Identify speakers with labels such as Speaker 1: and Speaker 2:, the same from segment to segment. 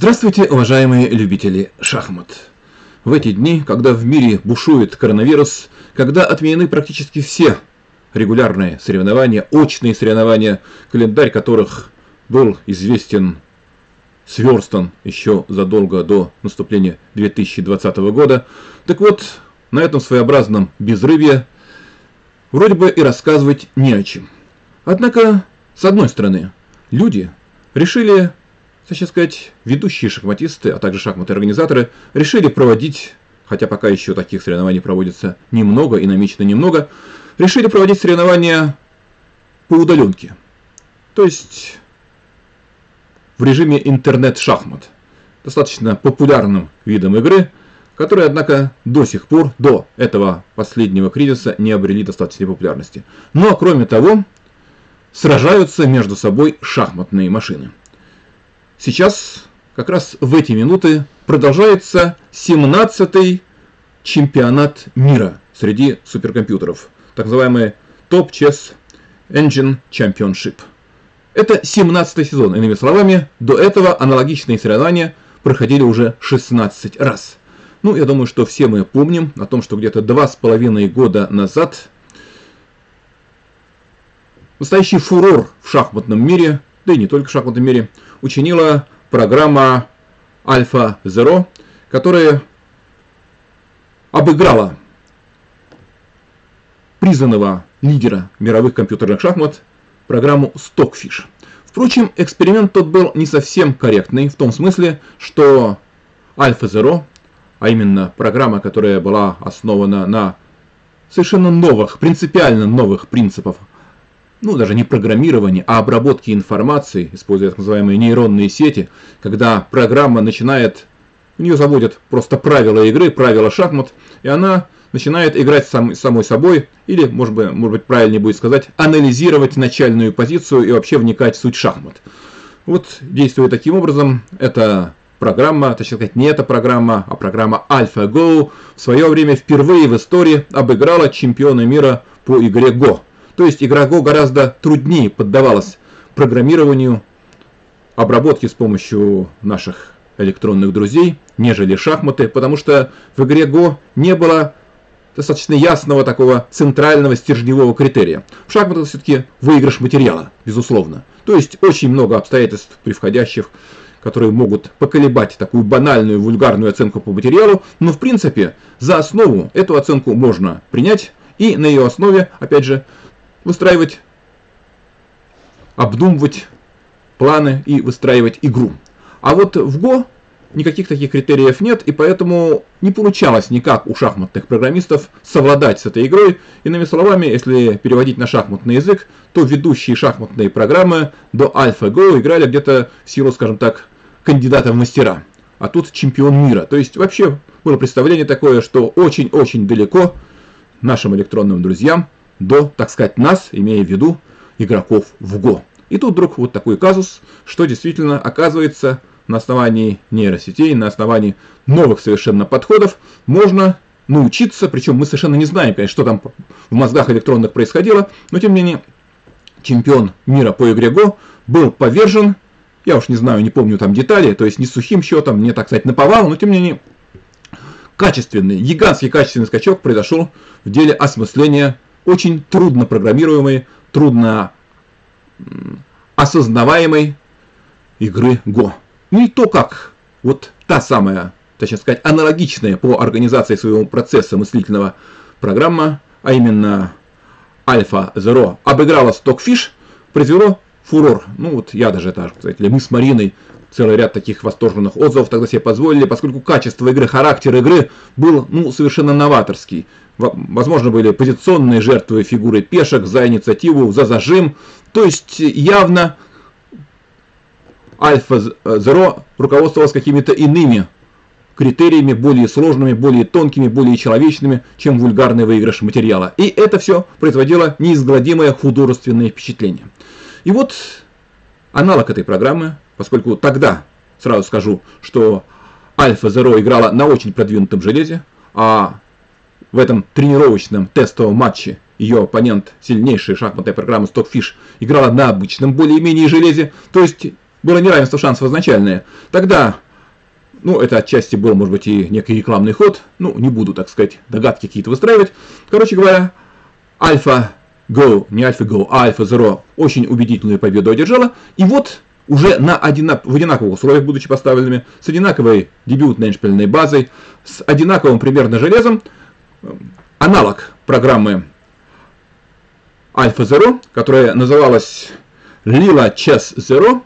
Speaker 1: Здравствуйте, уважаемые любители шахмат! В эти дни, когда в мире бушует коронавирус, когда отменены практически все регулярные соревнования, очные соревнования, календарь которых был известен, сверстан еще задолго до наступления 2020 года, так вот, на этом своеобразном безрыбье вроде бы и рассказывать не о чем. Однако, с одной стороны, люди решили так сказать, ведущие шахматисты, а также шахматы-организаторы решили проводить, хотя пока еще таких соревнований проводится немного и намечено немного, решили проводить соревнования по удаленке. То есть в режиме интернет-шахмат. Достаточно популярным видом игры, которые, однако, до сих пор, до этого последнего кризиса, не обрели достаточной популярности. Ну а кроме того, сражаются между собой шахматные машины. Сейчас, как раз в эти минуты, продолжается 17-й чемпионат мира среди суперкомпьютеров, так называемый Top Chess Engine Championship. Это 17-й сезон, иными словами, до этого аналогичные соревнования проходили уже 16 раз. Ну, я думаю, что все мы помним о том, что где-то два с половиной года назад настоящий фурор в шахматном мире да и не только в шахматном мире, учинила программа Alpha Zero, которая обыграла признанного лидера мировых компьютерных шахмат программу Stockfish. Впрочем, эксперимент тот был не совсем корректный, в том смысле, что Alpha Zero, а именно программа, которая была основана на совершенно новых, принципиально новых принципах ну, даже не программирование, а обработки информации, используя так называемые нейронные сети, когда программа начинает, у нее заводят просто правила игры, правила шахмат, и она начинает играть сам, самой собой, или, может быть, может быть, правильнее будет сказать, анализировать начальную позицию и вообще вникать в суть шахмат. Вот, действуя таким образом, эта программа, точнее сказать, не эта программа, а программа AlphaGo в свое время впервые в истории обыграла чемпиона мира по игре Go. То есть игроку гораздо труднее поддавалось программированию, обработке с помощью наших электронных друзей, нежели шахматы, потому что в игре Go не было достаточно ясного такого центрального стержневого критерия. В шахматах все-таки выигрыш материала, безусловно. То есть очень много обстоятельств превходящих, которые могут поколебать такую банальную вульгарную оценку по материалу, но в принципе за основу эту оценку можно принять и на ее основе, опять же, выстраивать, обдумывать планы и выстраивать игру. А вот в Go никаких таких критериев нет, и поэтому не получалось никак у шахматных программистов совладать с этой игрой. Иными словами, если переводить на шахматный язык, то ведущие шахматные программы до AlphaGo играли где-то в силу, скажем так, кандидата в мастера. А тут чемпион мира. То есть вообще было представление такое, что очень-очень далеко нашим электронным друзьям до, так сказать, нас, имея в виду игроков в Го. И тут вдруг вот такой казус, что действительно оказывается на основании нейросетей, на основании новых совершенно подходов можно научиться, причем мы совершенно не знаем, конечно, что там в мозгах электронных происходило, но тем не менее чемпион мира по игре Го был повержен, я уж не знаю, не помню там детали, то есть не сухим счетом, не так сказать наповал, но тем не менее качественный, гигантский качественный скачок произошел в деле осмысления очень трудно программируемой, трудно осознаваемой игры Go. И то, как вот та самая, точнее сказать, аналогичная по организации своего процесса мыслительного программа, а именно Alpha Zero, обыграла Stockfish, произвело фурор. Ну вот я даже, так сказать, мы с Мариной целый ряд таких восторженных отзывов тогда себе позволили, поскольку качество игры, характер игры был ну, совершенно новаторский. Возможно, были позиционные жертвы фигуры пешек за инициативу, за зажим. То есть явно Альфа Зеро руководствовалась какими-то иными критериями, более сложными, более тонкими, более человечными, чем вульгарный выигрыш материала. И это все производило неизгладимое художественное впечатление. И вот аналог этой программы, поскольку тогда, сразу скажу, что Альфа Zero играла на очень продвинутом железе, а в этом тренировочном тестовом матче ее оппонент, сильнейшая шахматная программа Stockfish, играла на обычном более-менее железе, то есть было неравенство шансов изначальное. Тогда ну, это отчасти был, может быть, и некий рекламный ход. Ну, не буду, так сказать, догадки какие-то выстраивать. Короче говоря, Альфа Go, не Альфа Go, а Альфа Zero очень убедительную победу одержала. И вот уже на одинак... в одинаковых условиях, будучи поставленными, с одинаковой дебютной эншпильной базой, с одинаковым примерно железом, аналог программы Альфа Zero, которая называлась Lila Chess Zero,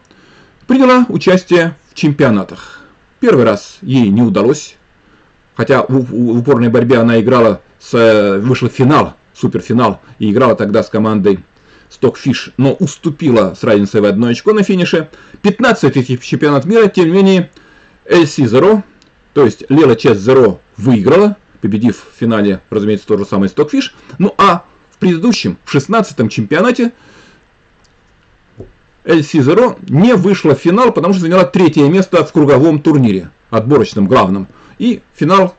Speaker 1: приняла участие в чемпионатах. Первый раз ей не удалось, хотя в, упорной борьбе она играла, с, вышла в финал, суперфинал, и играла тогда с командой Stockfish, но уступила с разницей в одно очко на финише. 15-й чемпионат мира, тем не менее, LC Zero, то есть Лела Chess Zero выиграла, победив в финале, разумеется, тот же самый Stockfish. Ну а в предыдущем, в 16-м чемпионате, LC Zero не вышла в финал, потому что заняла третье место в круговом турнире, отборочном главном. И финал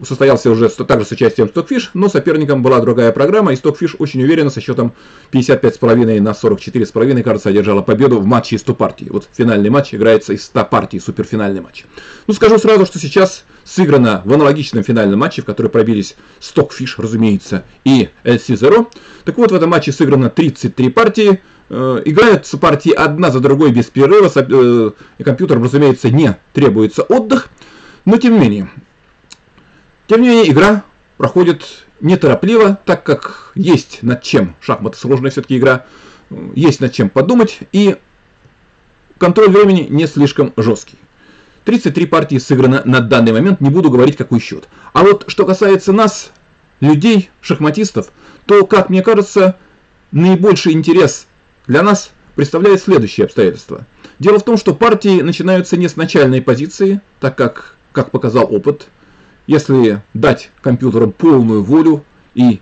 Speaker 1: состоялся уже также с участием Stockfish, но соперником была другая программа, и Stockfish очень уверенно со счетом 55,5 на 44,5, кажется, одержала победу в матче из 100 партий. Вот финальный матч играется из 100 партий, суперфинальный матч. Ну, скажу сразу, что сейчас сыграно в аналогичном финальном матче, в который пробились Stockfish, разумеется, и LC Zero. Так вот, в этом матче сыграно 33 партии, э, Играются партии одна за другой без перерыва, э, и компьютерам, разумеется, не требуется отдых, но тем не менее, тем не менее, игра проходит неторопливо, так как есть над чем, шахматы сложная все-таки игра, есть над чем подумать, и контроль времени не слишком жесткий. 33 партии сыграно на данный момент, не буду говорить какой счет. А вот что касается нас, людей, шахматистов, то, как мне кажется, наибольший интерес для нас представляет следующее обстоятельство. Дело в том, что партии начинаются не с начальной позиции, так как, как показал опыт, если дать компьютерам полную волю и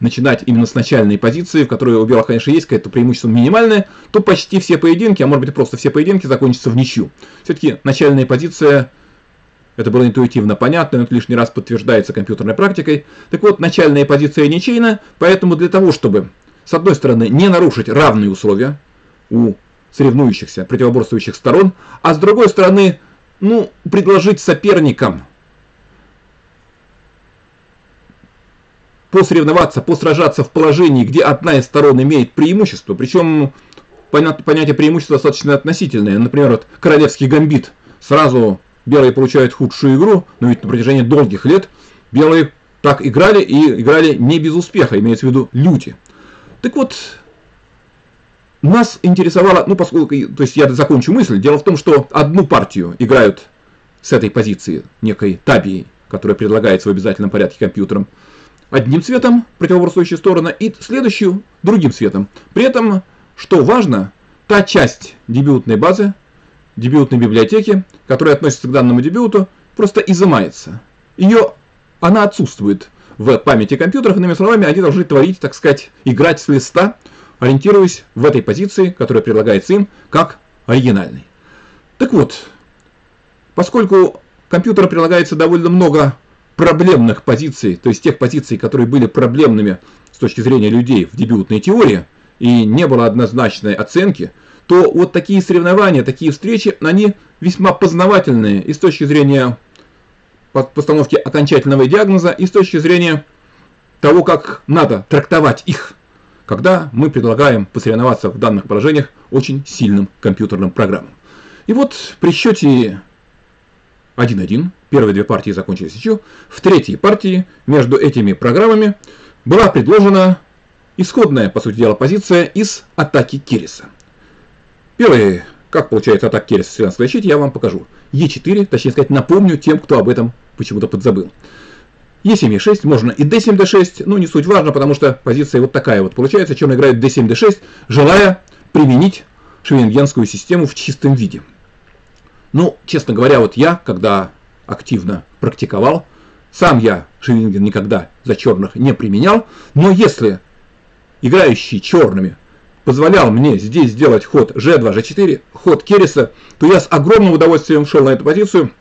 Speaker 1: начинать именно с начальной позиции, в которой у белых, конечно, есть какое-то преимущество минимальное, то почти все поединки, а может быть просто все поединки закончатся в ничью. Все-таки начальная позиция, это было интуитивно понятно, но это лишний раз подтверждается компьютерной практикой. Так вот, начальная позиция ничейна, поэтому для того, чтобы, с одной стороны, не нарушить равные условия у соревнующихся, противоборствующих сторон, а с другой стороны, ну, предложить соперникам посоревноваться, посражаться в положении, где одна из сторон имеет преимущество, причем понятие преимущества достаточно относительное. Например, вот королевский гамбит. Сразу белые получают худшую игру, но ведь на протяжении долгих лет белые так играли и играли не без успеха, имеется в виду люди. Так вот, нас интересовало, ну поскольку, то есть я закончу мысль, дело в том, что одну партию играют с этой позиции некой табии, которая предлагается в обязательном порядке компьютером, одним цветом противоборствующая сторона и следующую другим цветом. При этом, что важно, та часть дебютной базы, дебютной библиотеки, которая относится к данному дебюту, просто изымается. Ее, она отсутствует в памяти компьютеров, иными словами, они должны творить, так сказать, играть с листа, ориентируясь в этой позиции, которая предлагается им, как оригинальной. Так вот, поскольку компьютеру прилагается довольно много проблемных позиций, то есть тех позиций, которые были проблемными с точки зрения людей в дебютной теории, и не было однозначной оценки, то вот такие соревнования, такие встречи, они весьма познавательные и с точки зрения постановки окончательного диагноза, и с точки зрения того, как надо трактовать их, когда мы предлагаем посоревноваться в данных положениях очень сильным компьютерным программам. И вот при счете 1-1. Первые две партии закончились ничью. В третьей партии между этими программами была предложена исходная, по сути дела, позиция из атаки Керриса. Первый, как получается атака Керриса в славянской защите, я вам покажу. Е4, точнее сказать, напомню тем, кто об этом почему-то подзабыл. Е7, Е6, можно и D7, D6, но не суть важно, потому что позиция вот такая вот получается. Черный играет D7, D6, желая применить швенгенскую систему в чистом виде. Ну, честно говоря, вот я, когда активно практиковал, сам я Швинген никогда за черных не применял, но если играющий черными позволял мне здесь сделать ход G2, G4, ход Керриса, то я с огромным удовольствием шел на эту позицию,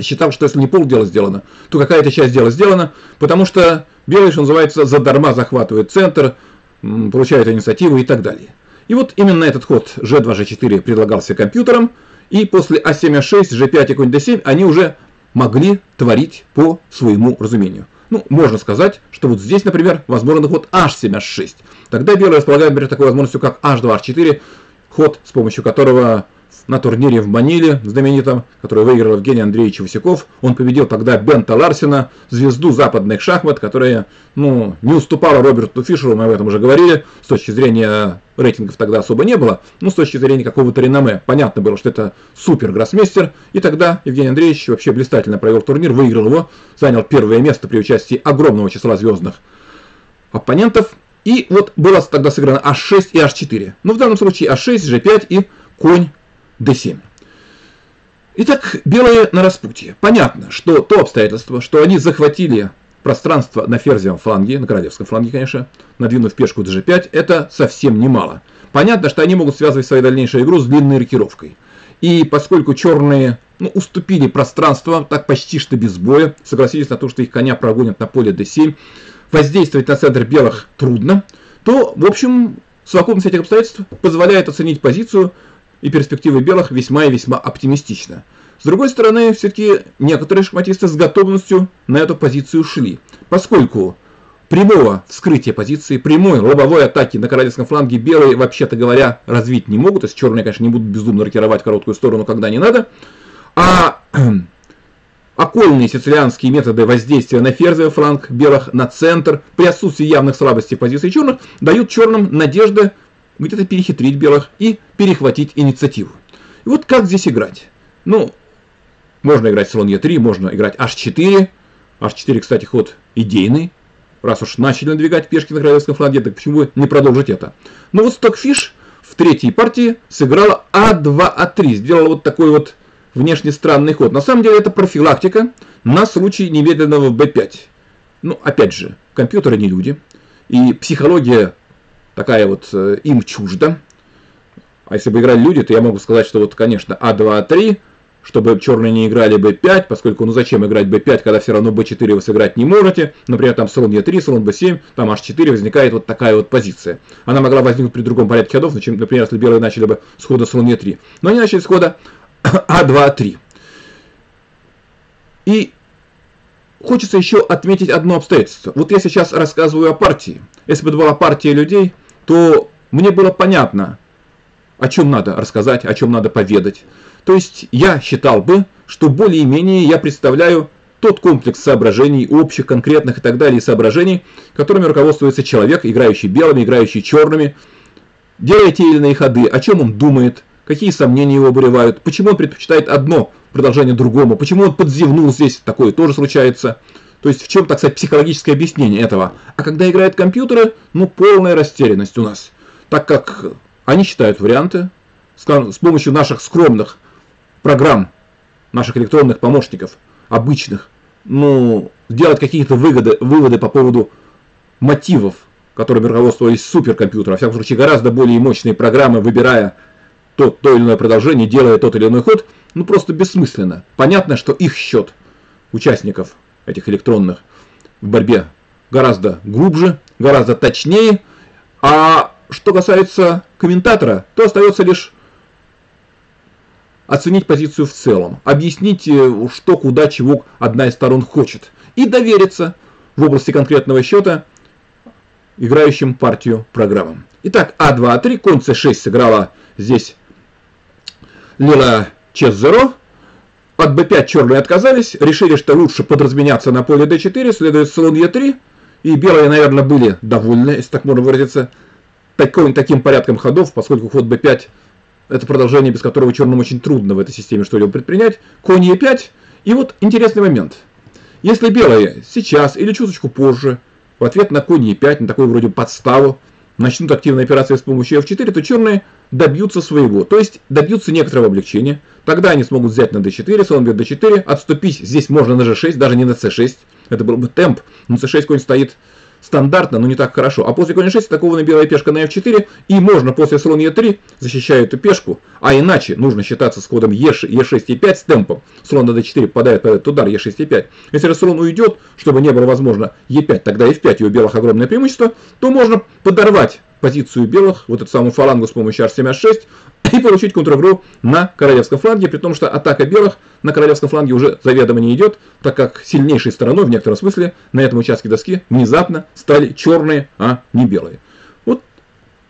Speaker 1: считал, что если не полдела сделано, то какая-то часть дела сделана, потому что белый, что называется, задарма захватывает центр, получает инициативу и так далее. И вот именно этот ход G2, G4 предлагался компьютером, И после А7, А6, G5 и конь D7 они уже могли творить по своему разумению. Ну, можно сказать, что вот здесь, например, возможен ход H7, H6. Тогда белые располагают, например, такой возможностью, как H2, H4, ход, с помощью которого на турнире в Маниле, знаменитом, который выиграл Евгений Андреевич Васяков. Он победил тогда Бента Ларсена, звезду западных шахмат, которая ну, не уступала Роберту Фишеру, мы об этом уже говорили. С точки зрения рейтингов тогда особо не было, но с точки зрения какого-то реноме понятно было, что это супер гроссмейстер. И тогда Евгений Андреевич вообще блистательно провел турнир, выиграл его, занял первое место при участии огромного числа звездных оппонентов. И вот было тогда сыграно А6 и H4. Но в данном случае А6, G5 и конь d7. Итак, белые на распутье. Понятно, что то обстоятельство, что они захватили пространство на ферзевом фланге, на королевском фланге, конечно, надвинув пешку dg5, это совсем немало. Понятно, что они могут связывать свою дальнейшую игру с длинной рокировкой. И поскольку черные ну, уступили пространство, так почти что без боя, согласились на то, что их коня прогонят на поле d7, воздействовать на центр белых трудно, то, в общем, совокупность этих обстоятельств позволяет оценить позицию и перспективы белых весьма и весьма оптимистичны. С другой стороны, все-таки некоторые шахматисты с готовностью на эту позицию шли, поскольку прямого вскрытия позиции, прямой лобовой атаки на королевском фланге белые, вообще-то говоря, развить не могут, то есть черные, конечно, не будут безумно рокировать короткую сторону, когда не надо, а окольные сицилианские методы воздействия на ферзевый фланг белых, на центр, при отсутствии явных слабостей позиции черных, дают черным надежды где-то перехитрить белых и перехватить инициативу. И вот как здесь играть? Ну, можно играть слон Е3, можно играть H4. H4, кстати, ход идейный. Раз уж начали надвигать пешки на королевском фланге, так почему не продолжить это? Но вот Stockfish в третьей партии сыграла А2А3. Сделала вот такой вот внешне странный ход. На самом деле это профилактика на случай немедленного b5. Ну, опять же, компьютеры не люди. И психология такая вот э, им чужда. А если бы играли люди, то я могу сказать, что вот, конечно, А2, А3, чтобы черные не играли b5, поскольку ну зачем играть b5, когда все равно b4 вы сыграть не можете. Например, там слон e3, слон b7, там h4 возникает вот такая вот позиция. Она могла возникнуть при другом порядке ходов, например, если белые начали бы с хода слон e3. Но они начали с хода a2, a3. И хочется еще отметить одно обстоятельство. Вот я сейчас рассказываю о партии. Если бы была партия людей, то мне было понятно, о чем надо рассказать, о чем надо поведать. То есть я считал бы, что более-менее я представляю тот комплекс соображений, общих, конкретных и так далее соображений, которыми руководствуется человек, играющий белыми, играющий черными, делая те или иные ходы, о чем он думает, какие сомнения его обуревают, почему он предпочитает одно продолжение другому, почему он подзевнул здесь, такое тоже случается. То есть в чем, так сказать, психологическое объяснение этого. А когда играют компьютеры, ну полная растерянность у нас. Так как они считают варианты с помощью наших скромных программ, наших электронных помощников, обычных, ну, сделать какие-то выгоды, выводы по поводу мотивов, которыми руководствовались суперкомпьютеры, а в всяком случае гораздо более мощные программы, выбирая то, то или иное продолжение, делая тот или иной ход, ну просто бессмысленно. Понятно, что их счет участников этих электронных в борьбе гораздо глубже, гораздо точнее. А что касается комментатора, то остается лишь оценить позицию в целом, объяснить, э, что, куда, чего одна из сторон хочет, и довериться в области конкретного счета играющим партию программам. Итак, А2, А3, конь С6 сыграла здесь Лила Чезеро, от b5 черные отказались, решили, что лучше подразменяться на поле d4, следует слон e3, и белые, наверное, были довольны, если так можно выразиться, таким, таким порядком ходов, поскольку ход b5 это продолжение, без которого черным очень трудно в этой системе что-либо предпринять. Конь e5, и вот интересный момент. Если белые сейчас или чуточку позже, в ответ на конь e5, на такую вроде подставу, начнут активные операции с помощью f4, то черные добьются своего, то есть добьются некоторого облегчения. Тогда они смогут взять на d4, слон бьет d4, отступить здесь можно на g6, даже не на c6. Это был бы темп, но c6 конь стоит стандартно, но не так хорошо. А после коня 6 атакована белая пешка на f4, и можно после слон e3, защищая эту пешку, а иначе нужно считаться с ходом e6, e6 и 5 с темпом. Слон на d4 попадает под этот удар e6 и 5. Если слон уйдет, чтобы не было возможно e5, тогда f5 и у белых огромное преимущество, то можно подорвать позицию белых, вот эту самую фалангу с помощью h7h6, и получить контр-игру на королевском фланге, при том, что атака белых на королевском фланге уже заведомо не идет, так как сильнейшей стороной, в некотором смысле, на этом участке доски внезапно стали черные, а не белые. Вот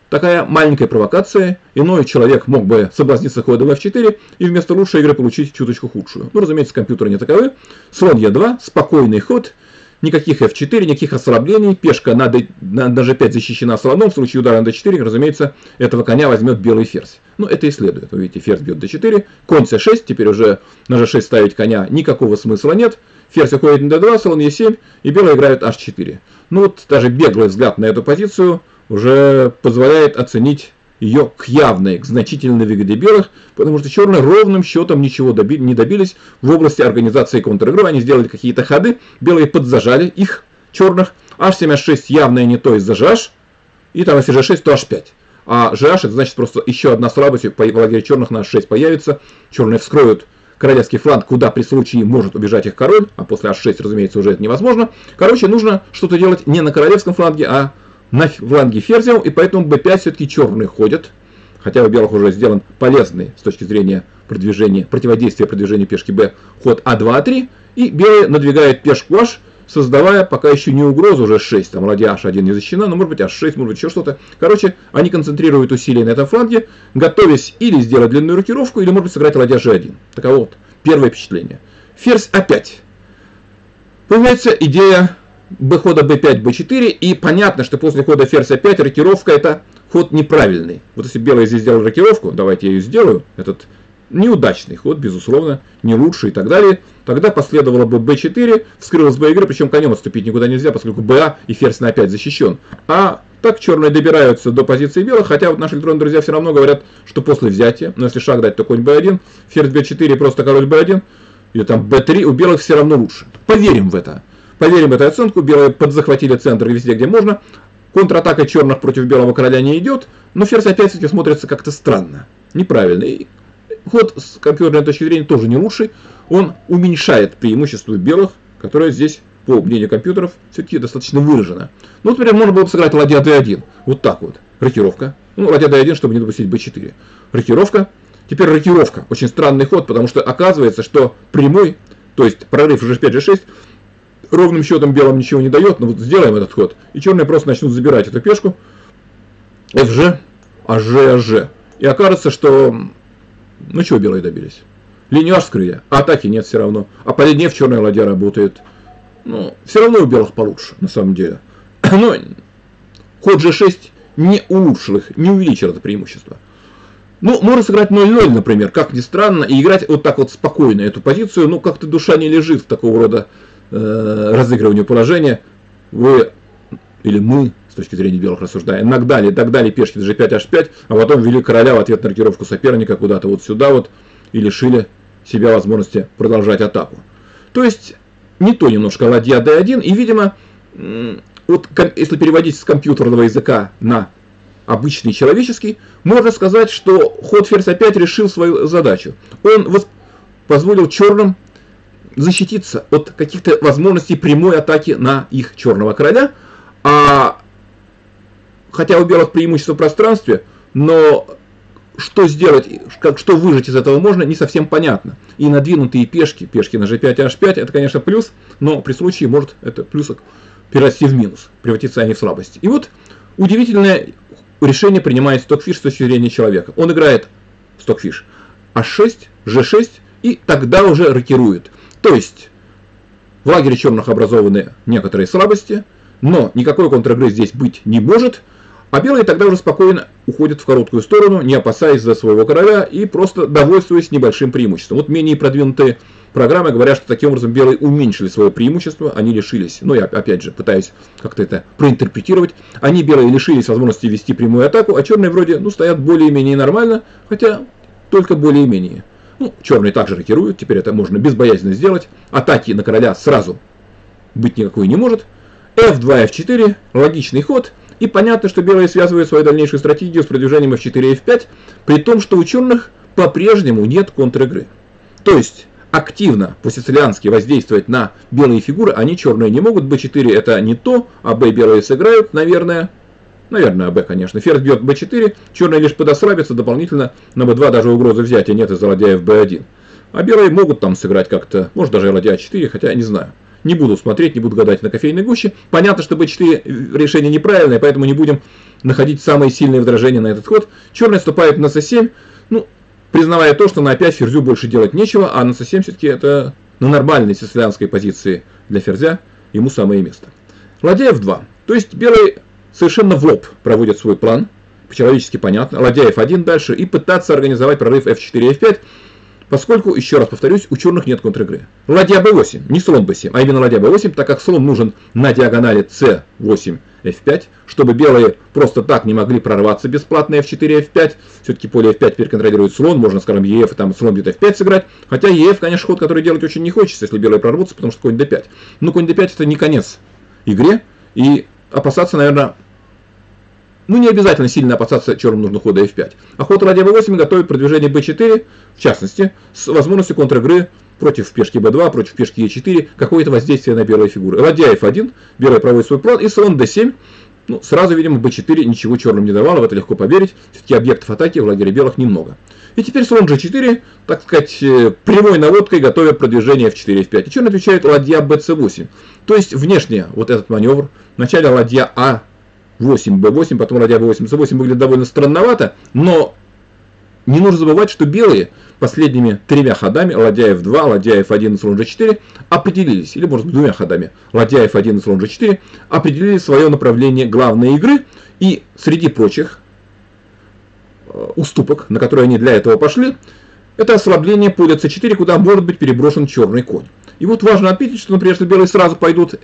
Speaker 1: такая маленькая провокация. Иной человек мог бы соблазниться ходом f4 и вместо лучшей игры получить чуточку худшую. Ну, разумеется, компьютеры не таковы. Слон e2, спокойный ход – никаких f4, никаких ослаблений, пешка на, d, на, на g5 защищена слоном, в случае удара на d4, разумеется, этого коня возьмет белый ферзь. Ну, это и следует. Вы видите, ферзь бьет d4, конь c6, теперь уже на g6 ставить коня никакого смысла нет, ферзь уходит на d2, слон e7, и белые играют h4. Ну, вот даже беглый взгляд на эту позицию уже позволяет оценить ее к явной, к значительной выгоде белых, потому что черные ровным счетом ничего доби не добились в области организации контр-игры. Они сделали какие-то ходы, белые подзажали их, черных. H7, H6 явно не то из-за GH, и там если G6, то H5. А GH это значит просто еще одна слабость в лагере черных на H6 появится. Черные вскроют королевский фланг, куда при случае может убежать их король, а после H6, разумеется, уже это невозможно. Короче, нужно что-то делать не на королевском фланге, а на фланге ферзем, и поэтому b5 все-таки черные ходят. Хотя у белых уже сделан полезный с точки зрения продвижения, противодействия продвижению пешки b ход а2, а3, и белые надвигают пешку h, создавая пока еще не угрозу уже 6, там ладья h1 не защищена, но может быть h6, может быть еще что-то. Короче, они концентрируют усилия на этом фланге, готовясь или сделать длинную рокировку, или может быть сыграть ладья g1. Таково вот первое впечатление. Ферзь опять. Появляется идея b хода b5, b4, и понятно, что после хода ферзь a5 рокировка это ход неправильный. Вот если белый здесь сделал рокировку, давайте я ее сделаю, этот неудачный ход, безусловно, не лучший и так далее, тогда последовало бы b4, вскрылась бы игра, причем конем отступить никуда нельзя, поскольку ba и ферзь на 5 защищен. А так черные добираются до позиции белых, хотя вот наши электронные друзья все равно говорят, что после взятия, но если шаг дать, то конь b1, ферзь b4, просто король b1, или там b3, у белых все равно лучше. Поверим в это. Поверим эту оценку, белые подзахватили центр везде, где можно. Контратака черных против белого короля не идет, но ферзь опять-таки смотрится как-то странно, неправильно. И ход с компьютерной точки зрения тоже не лучший. Он уменьшает преимущество белых, которое здесь, по мнению компьютеров, все-таки достаточно выражено. Ну, например, можно было бы сыграть ладья d1. Вот так вот. Рокировка. Ну, ладья d1, чтобы не допустить b4. Рокировка. Теперь рокировка. Очень странный ход, потому что оказывается, что прямой, то есть прорыв g5, g6, ровным счетом белым ничего не дает, но вот сделаем этот ход. И черные просто начнут забирать эту пешку. FG, AG, AG. И окажется, что... Ну чего белые добились? Линию скрыли, а атаки нет все равно. А по линии в черная ладья работает. Ну, все равно у белых получше, на самом деле. Но ход G6 не улучшил их, не увеличил это преимущество. Ну, можно сыграть 0-0, например, как ни странно, и играть вот так вот спокойно эту позицию, ну, как-то душа не лежит в такого рода э, разыгрыванию положения, вы или мы, с точки зрения белых рассуждаем, нагдали, догнали пешки g5, h5, а потом ввели короля в ответ на рокировку соперника куда-то вот сюда вот и лишили себя возможности продолжать атаку. То есть не то немножко ладья d1, и, видимо, вот если переводить с компьютерного языка на обычный человеческий, можно сказать, что ход ферзь опять решил свою задачу. Он позволил черным защититься от каких-то возможностей прямой атаки на их черного короля. А хотя у белых преимущество в пространстве, но что сделать, как, что выжить из этого можно, не совсем понятно. И надвинутые пешки, пешки на g5 и h5, это, конечно, плюс, но при случае может это плюсок перерасти в минус, превратиться они в слабости. И вот удивительное решение принимает Стокфиш с точки зрения человека. Он играет Стокфиш h6, g6 и тогда уже рокирует. То есть в лагере черных образованы некоторые слабости, но никакой контр здесь быть не может, а белые тогда уже спокойно уходят в короткую сторону, не опасаясь за своего короля и просто довольствуясь небольшим преимуществом. Вот менее продвинутые программы говорят, что таким образом белые уменьшили свое преимущество, они лишились, ну я опять же пытаюсь как-то это проинтерпретировать, они белые лишились возможности вести прямую атаку, а черные вроде ну стоят более-менее нормально, хотя только более-менее. Ну, черные также рокируют, теперь это можно безбоязненно сделать. Атаки на короля сразу быть никакой не может. f2, f4, логичный ход. И понятно, что белые связывают свою дальнейшую стратегию с продвижением f4 и f5, при том, что у черных по-прежнему нет контр-игры. То есть, активно по-сицилиански воздействовать на белые фигуры они черные не могут. b4 это не то, а b белые сыграют, наверное, Наверное, Б, конечно. Ферзь бьет b4, черные лишь подосрабятся дополнительно, на b2 даже угрозы взятия нет из-за ладья b1. А белые могут там сыграть как-то, может даже ладья 4, хотя не знаю. Не буду смотреть, не буду гадать на кофейной гуще. Понятно, что b4 решение неправильное, поэтому не будем находить самые сильные возражения на этот ход. Черный отступает на c7, ну, признавая то, что на a5 ферзю больше делать нечего, а на c7 все-таки это на нормальной сицилианской позиции для ферзя ему самое место. Ладья f2. То есть белый совершенно в лоб проводит свой план, по-человечески понятно, ладья f1 дальше, и пытаться организовать прорыв f4 и f5, поскольку, еще раз повторюсь, у черных нет контр-игры. Ладья b8, не слон b7, а именно ладья b8, так как слон нужен на диагонали c8, f5, чтобы белые просто так не могли прорваться бесплатно f4, f5. Все-таки поле f5 теперь контролирует слон, можно, скажем, ef и там слон бьет f5 сыграть. Хотя ef, конечно, ход, который делать очень не хочется, если белые прорвутся, потому что конь d5. Но конь d5 это не конец игре, и опасаться, наверное, ну, не обязательно сильно опасаться черным нужно хода f5. А ход ладья b8 готовит продвижение b4, в частности, с возможностью контр-игры против пешки b2, против пешки e4, какое-то воздействие на белые фигуры. Ладья f1, белые проводит свой план, и слон d7. Ну, сразу, видимо, b4 ничего черным не давало, в это легко поверить. Все-таки объектов атаки в лагере белых немного. И теперь слон g4, так сказать, э, прямой наводкой готовя продвижение f4, f5. И черный отвечает ладья bc8. То есть внешне вот этот маневр, вначале ладья а 8, b8, потом ладья b8, c8 выглядит довольно странновато, но не нужно забывать, что белые последними тремя ходами, ладья f2, ладья f1 и слон g4, определились, или может двумя ходами, ладья f1 и слон g4, определили свое направление главной игры, и среди прочих э, уступок, на которые они для этого пошли, это ослабление поля c4, куда может быть переброшен черный конь. И вот важно отметить, что, например, если белые сразу пойдут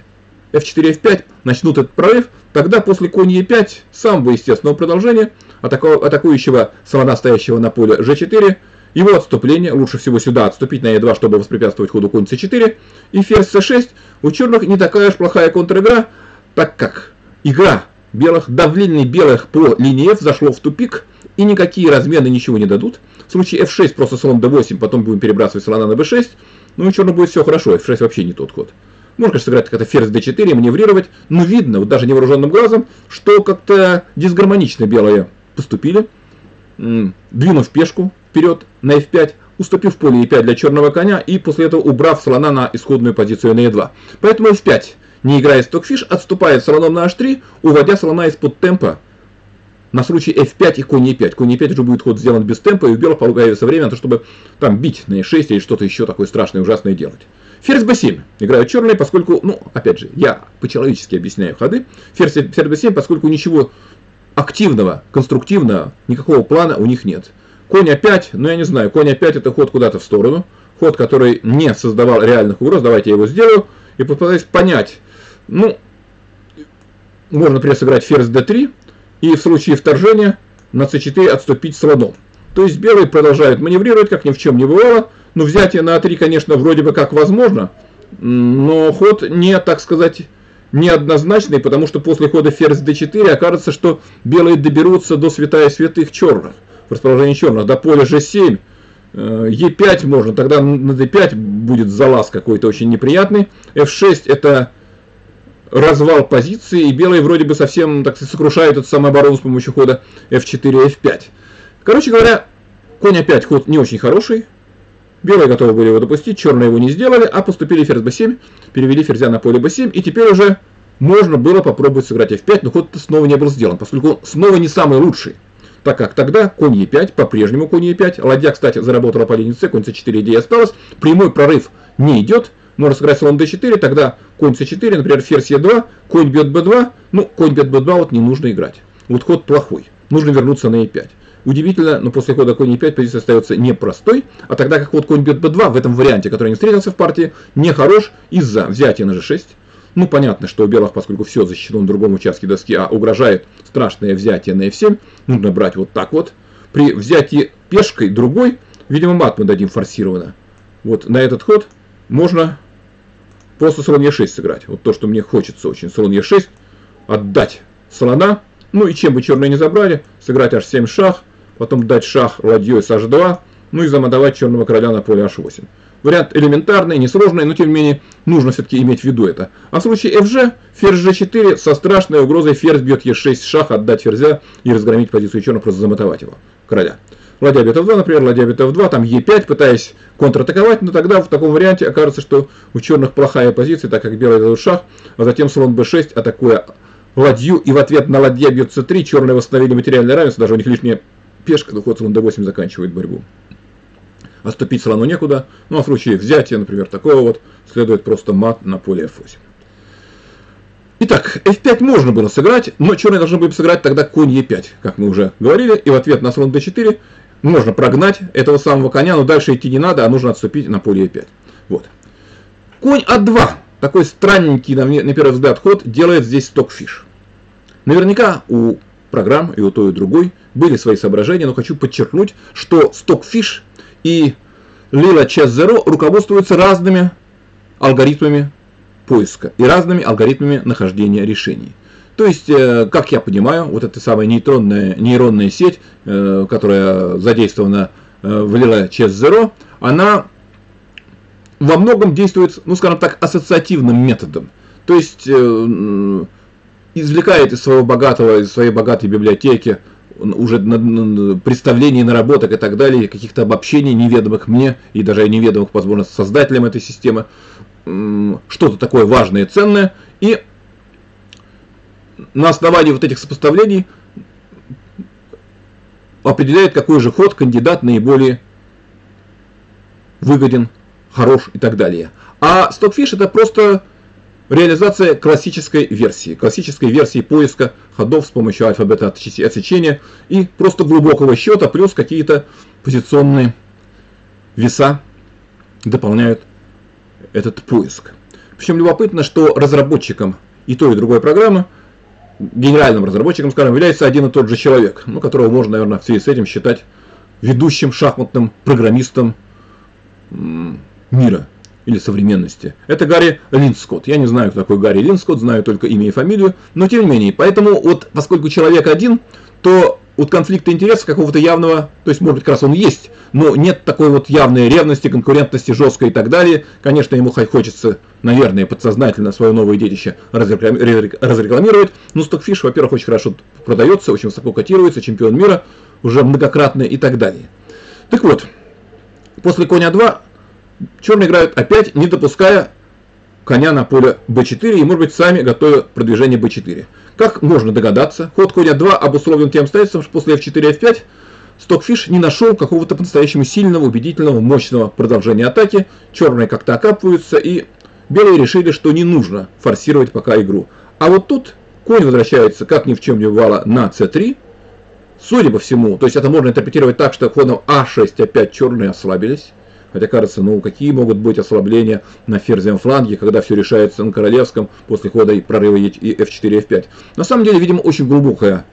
Speaker 1: f4, f5, начнут этот прорыв, тогда после конь e5, самого естественного продолжения, атаку, атакующего слона, стоящего на поле g4, его отступление, лучше всего сюда отступить на e2, чтобы воспрепятствовать ходу конь c4, и ферзь c6, у черных не такая уж плохая контр-игра, так как игра белых, давление белых по линии f зашло в тупик, и никакие размены ничего не дадут. В случае f6 просто слон d8, потом будем перебрасывать слона на b6, ну и черно будет все хорошо, f6 вообще не тот ход. Можно, конечно, сыграть как-то ферзь d4, маневрировать, но видно, вот даже невооруженным глазом, что как-то дисгармонично белые поступили, двинув пешку вперед на f5, уступив поле e5 для черного коня и после этого убрав слона на исходную позицию на e2. Поэтому f5, не играя стокфиш, отступает слоном на h3, уводя слона из-под темпа на случай f5 и конь e5. Конь e5 уже будет ход сделан без темпа, и у белых появится время то, чтобы там бить на e6 или что-то еще такое страшное ужасное делать. Ферзь b7 играют черные, поскольку, ну, опять же, я по-человечески объясняю ходы. Ферзь, ферзь b7, поскольку ничего активного, конструктивного, никакого плана у них нет. Конь опять, ну я не знаю, конь опять это ход куда-то в сторону. Ход, который не создавал реальных угроз. Давайте я его сделаю и попытаюсь понять. Ну, можно, например, сыграть ферзь d3 и в случае вторжения на c4 отступить слоном. То есть белые продолжают маневрировать, как ни в чем не бывало. Ну, взятие на А3, конечно, вроде бы как возможно, но ход не, так сказать, неоднозначный, потому что после хода ферзь d4 окажется, что белые доберутся до святая святых черных, в расположении черных, до поля g7, e5 э, можно, тогда на d5 будет залаз какой-то очень неприятный, f6 это развал позиции, и белые вроде бы совсем так сокрушают эту самооборону с помощью хода f4, f5. Короче говоря, конь опять ход не очень хороший, Белые готовы были его допустить, черные его не сделали, а поступили ферзь b7, перевели ферзя на поле b7, и теперь уже можно было попробовать сыграть f5, но ход снова не был сделан, поскольку он снова не самый лучший. Так как тогда конь e5, по-прежнему конь e5, ладья, кстати, заработала по линии c, конь c4, идея осталась, прямой прорыв не идет, можно сыграть слон d4, тогда конь c4, например, ферзь e2, конь бьет b2, ну, конь бьет b2 вот не нужно играть. Вот ход плохой, нужно вернуться на e5. Удивительно, но после хода конь e5 позиция остается непростой, а тогда как ход конь бьет b2 в этом варианте, который не встретился в партии, нехорош из-за взятия на g6. Ну, понятно, что у белых, поскольку все защищено на другом участке доски, а угрожает страшное взятие на f7, нужно брать вот так вот. При взятии пешкой другой, видимо, мат мы дадим форсированно. Вот на этот ход можно просто слон e6 сыграть. Вот то, что мне хочется очень. Слон e6, отдать слона. Ну и чем бы черные не забрали, сыграть h7 шах, потом дать шах ладьей с h2, ну и замодовать черного короля на поле h8. вариант элементарный, несложный, но тем не менее нужно все-таки иметь в виду это. А в случае fg, ферзь g4 со страшной угрозой ферзь бьет e6 шах, отдать ферзя и разгромить позицию черных, просто замотовать его, короля. Ладья бьет f2, например, ладья бьет f2, там e5, пытаясь контратаковать, но тогда в таком варианте окажется, что у черных плохая позиция, так как белый дает шах, а затем слон b6, атакуя ладью, и в ответ на ладья бьет c3, черные восстановили материальное равенство, даже у них лишняя пешка, но ход слон d8 заканчивает борьбу. Отступить слону некуда, ну а в случае взятия, например, такого вот, следует просто мат на поле f8. Итак, f5 можно было сыграть, но черные должны были сыграть тогда конь e5, как мы уже говорили, и в ответ на слон d4 можно прогнать этого самого коня, но дальше идти не надо, а нужно отступить на поле e5. Вот. Конь а2, такой странненький, на первый взгляд, ход, делает здесь стокфиш. Наверняка у программ и у той, и у другой были свои соображения, но хочу подчеркнуть, что стокфиш и Lila Chess Zero руководствуются разными алгоритмами поиска и разными алгоритмами нахождения решений. То есть, э, как я понимаю, вот эта самая нейтронная, нейронная сеть, э, которая задействована э, в Lila Chess Zero, она во многом действует, ну скажем так, ассоциативным методом. То есть, извлекает из своего богатого, из своей богатой библиотеки уже представлений, наработок и так далее, каких-то обобщений неведомых мне и даже неведомых, возможно, создателям этой системы, что-то такое важное и ценное, и на основании вот этих сопоставлений определяет, какой же ход кандидат наиболее выгоден, хорош и так далее. А Stockfish это просто реализация классической версии, классической версии поиска ходов с помощью альфа-бета отсечения и просто глубокого счета, плюс какие-то позиционные веса дополняют этот поиск. Причем любопытно, что разработчиком и той, и другой программы – генеральным разработчиком, скажем, является один и тот же человек, ну, которого можно, наверное, в связи с этим считать ведущим шахматным программистом мира или современности. Это Гарри Линскотт. Я не знаю, кто такой Гарри Линскотт, знаю только имя и фамилию, но тем не менее. Поэтому вот, поскольку человек один, то вот конфликта интересов какого-то явного, то есть, может быть, как раз он есть, но нет такой вот явной ревности, конкурентности жесткой и так далее. Конечно, ему хочется, наверное, подсознательно свое новое детище разрекламировать. Но Stockfish, во-первых, очень хорошо продается, очень высоко котируется, чемпион мира, уже многократно и так далее. Так вот, после коня 2 черные играют опять, не допуская коня на поле b4 и, может быть, сами готовят продвижение b4. Как можно догадаться, ход коня 2 обусловлен тем обстоятельством, что после f4 f5 Стокфиш не нашел какого-то по-настоящему сильного, убедительного, мощного продолжения атаки. Черные как-то окапываются, и белые решили, что не нужно форсировать пока игру. А вот тут конь возвращается, как ни в чем не бывало, на c3. Судя по всему, то есть это можно интерпретировать так, что ходом а6 опять черные ослабились. Хотя кажется, ну какие могут быть ослабления на ферзевом фланге, когда все решается на королевском после хода и прорыва f4, f5. На самом деле, видимо, очень глубокая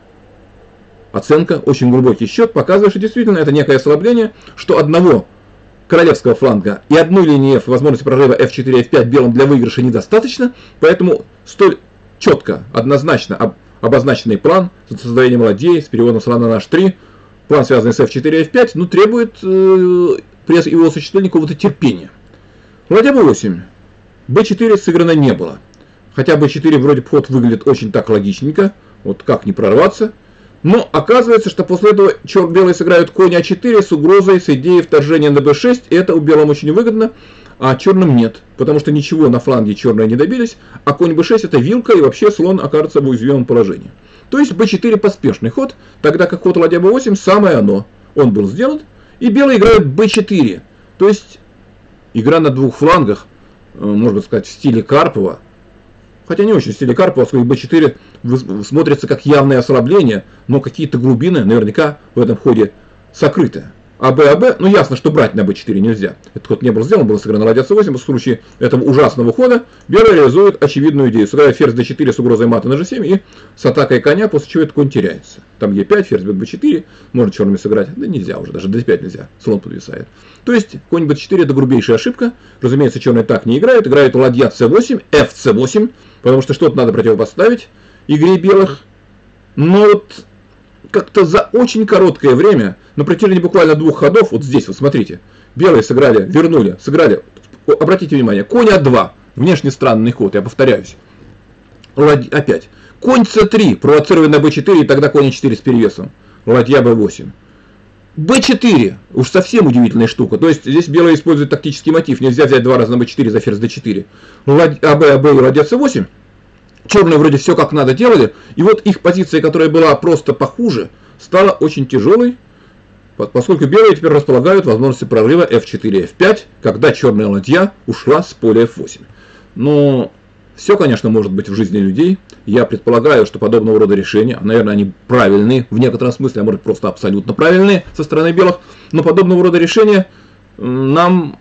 Speaker 1: оценка, очень глубокий счет, показывает, что действительно это некое ослабление, что одного королевского фланга и одной линии F, возможности прорыва f4, f5 белым для выигрыша недостаточно, поэтому столь четко, однозначно обозначенный план с созданием ладей, с переводом слона на h3, план, связанный с f4, f5, ну, требует э, при его осуществлении какого-то терпения. Ладья b8. b4 сыграно не было. Хотя b4 вроде ход выглядит очень так логичненько, вот как не прорваться. Но оказывается, что после этого черт белые сыграют конь а4 с угрозой, с идеей вторжения на b6, и это у белым очень выгодно, а черным нет, потому что ничего на фланге черные не добились, а конь b6 это вилка, и вообще слон окажется в уязвимом положении. То есть b4 поспешный ход, тогда как ход ладья b8 самое оно. Он был сделан, и белые играют b4. То есть игра на двух флангах, э, можно сказать, в стиле Карпова. Хотя не очень в стиле Карпова, поскольку b4 смотрится как явное ослабление, но какие-то глубины наверняка в этом ходе сокрыты. А Б, А Б, ну ясно, что брать на Б4 нельзя. Этот ход не был сделан, было сыграно ладья С8, в случае этого ужасного хода белый реализует очевидную идею. Сыграет ферзь d4 с угрозой мата на g7 и с атакой коня, после чего этот конь теряется. Там Е5, ферзь бьет b4, можно черными сыграть, да нельзя уже, даже d5 нельзя, слон подвисает. То есть конь b4 это грубейшая ошибка, разумеется, черный так не играет, играет ладья c8, fc8, потому что что-то надо противопоставить игре белых. Но вот как-то за очень короткое время, на протяжении буквально двух ходов, вот здесь, вот смотрите, белые сыграли, вернули, сыграли, обратите внимание, конь А2, внешне странный ход, я повторяюсь, опять, конь С3, провоцируя на Б4, и тогда конь 4 с перевесом, ладья Б8. Б4, уж совсем удивительная штука. То есть здесь белые используют тактический мотив. Нельзя взять два раза на Б4 за ферзь D4. АБ, АБ и ладья С8. Черные вроде все как надо делали. И вот их позиция, которая была просто похуже, стала очень тяжелой. Поскольку белые теперь располагают возможностью прорыва F4, F5, когда черная ладья ушла с поля F8. Но все, конечно, может быть в жизни людей. Я предполагаю, что подобного рода решения, наверное, они правильные в некотором смысле, а может просто абсолютно правильные со стороны белых, но подобного рода решения нам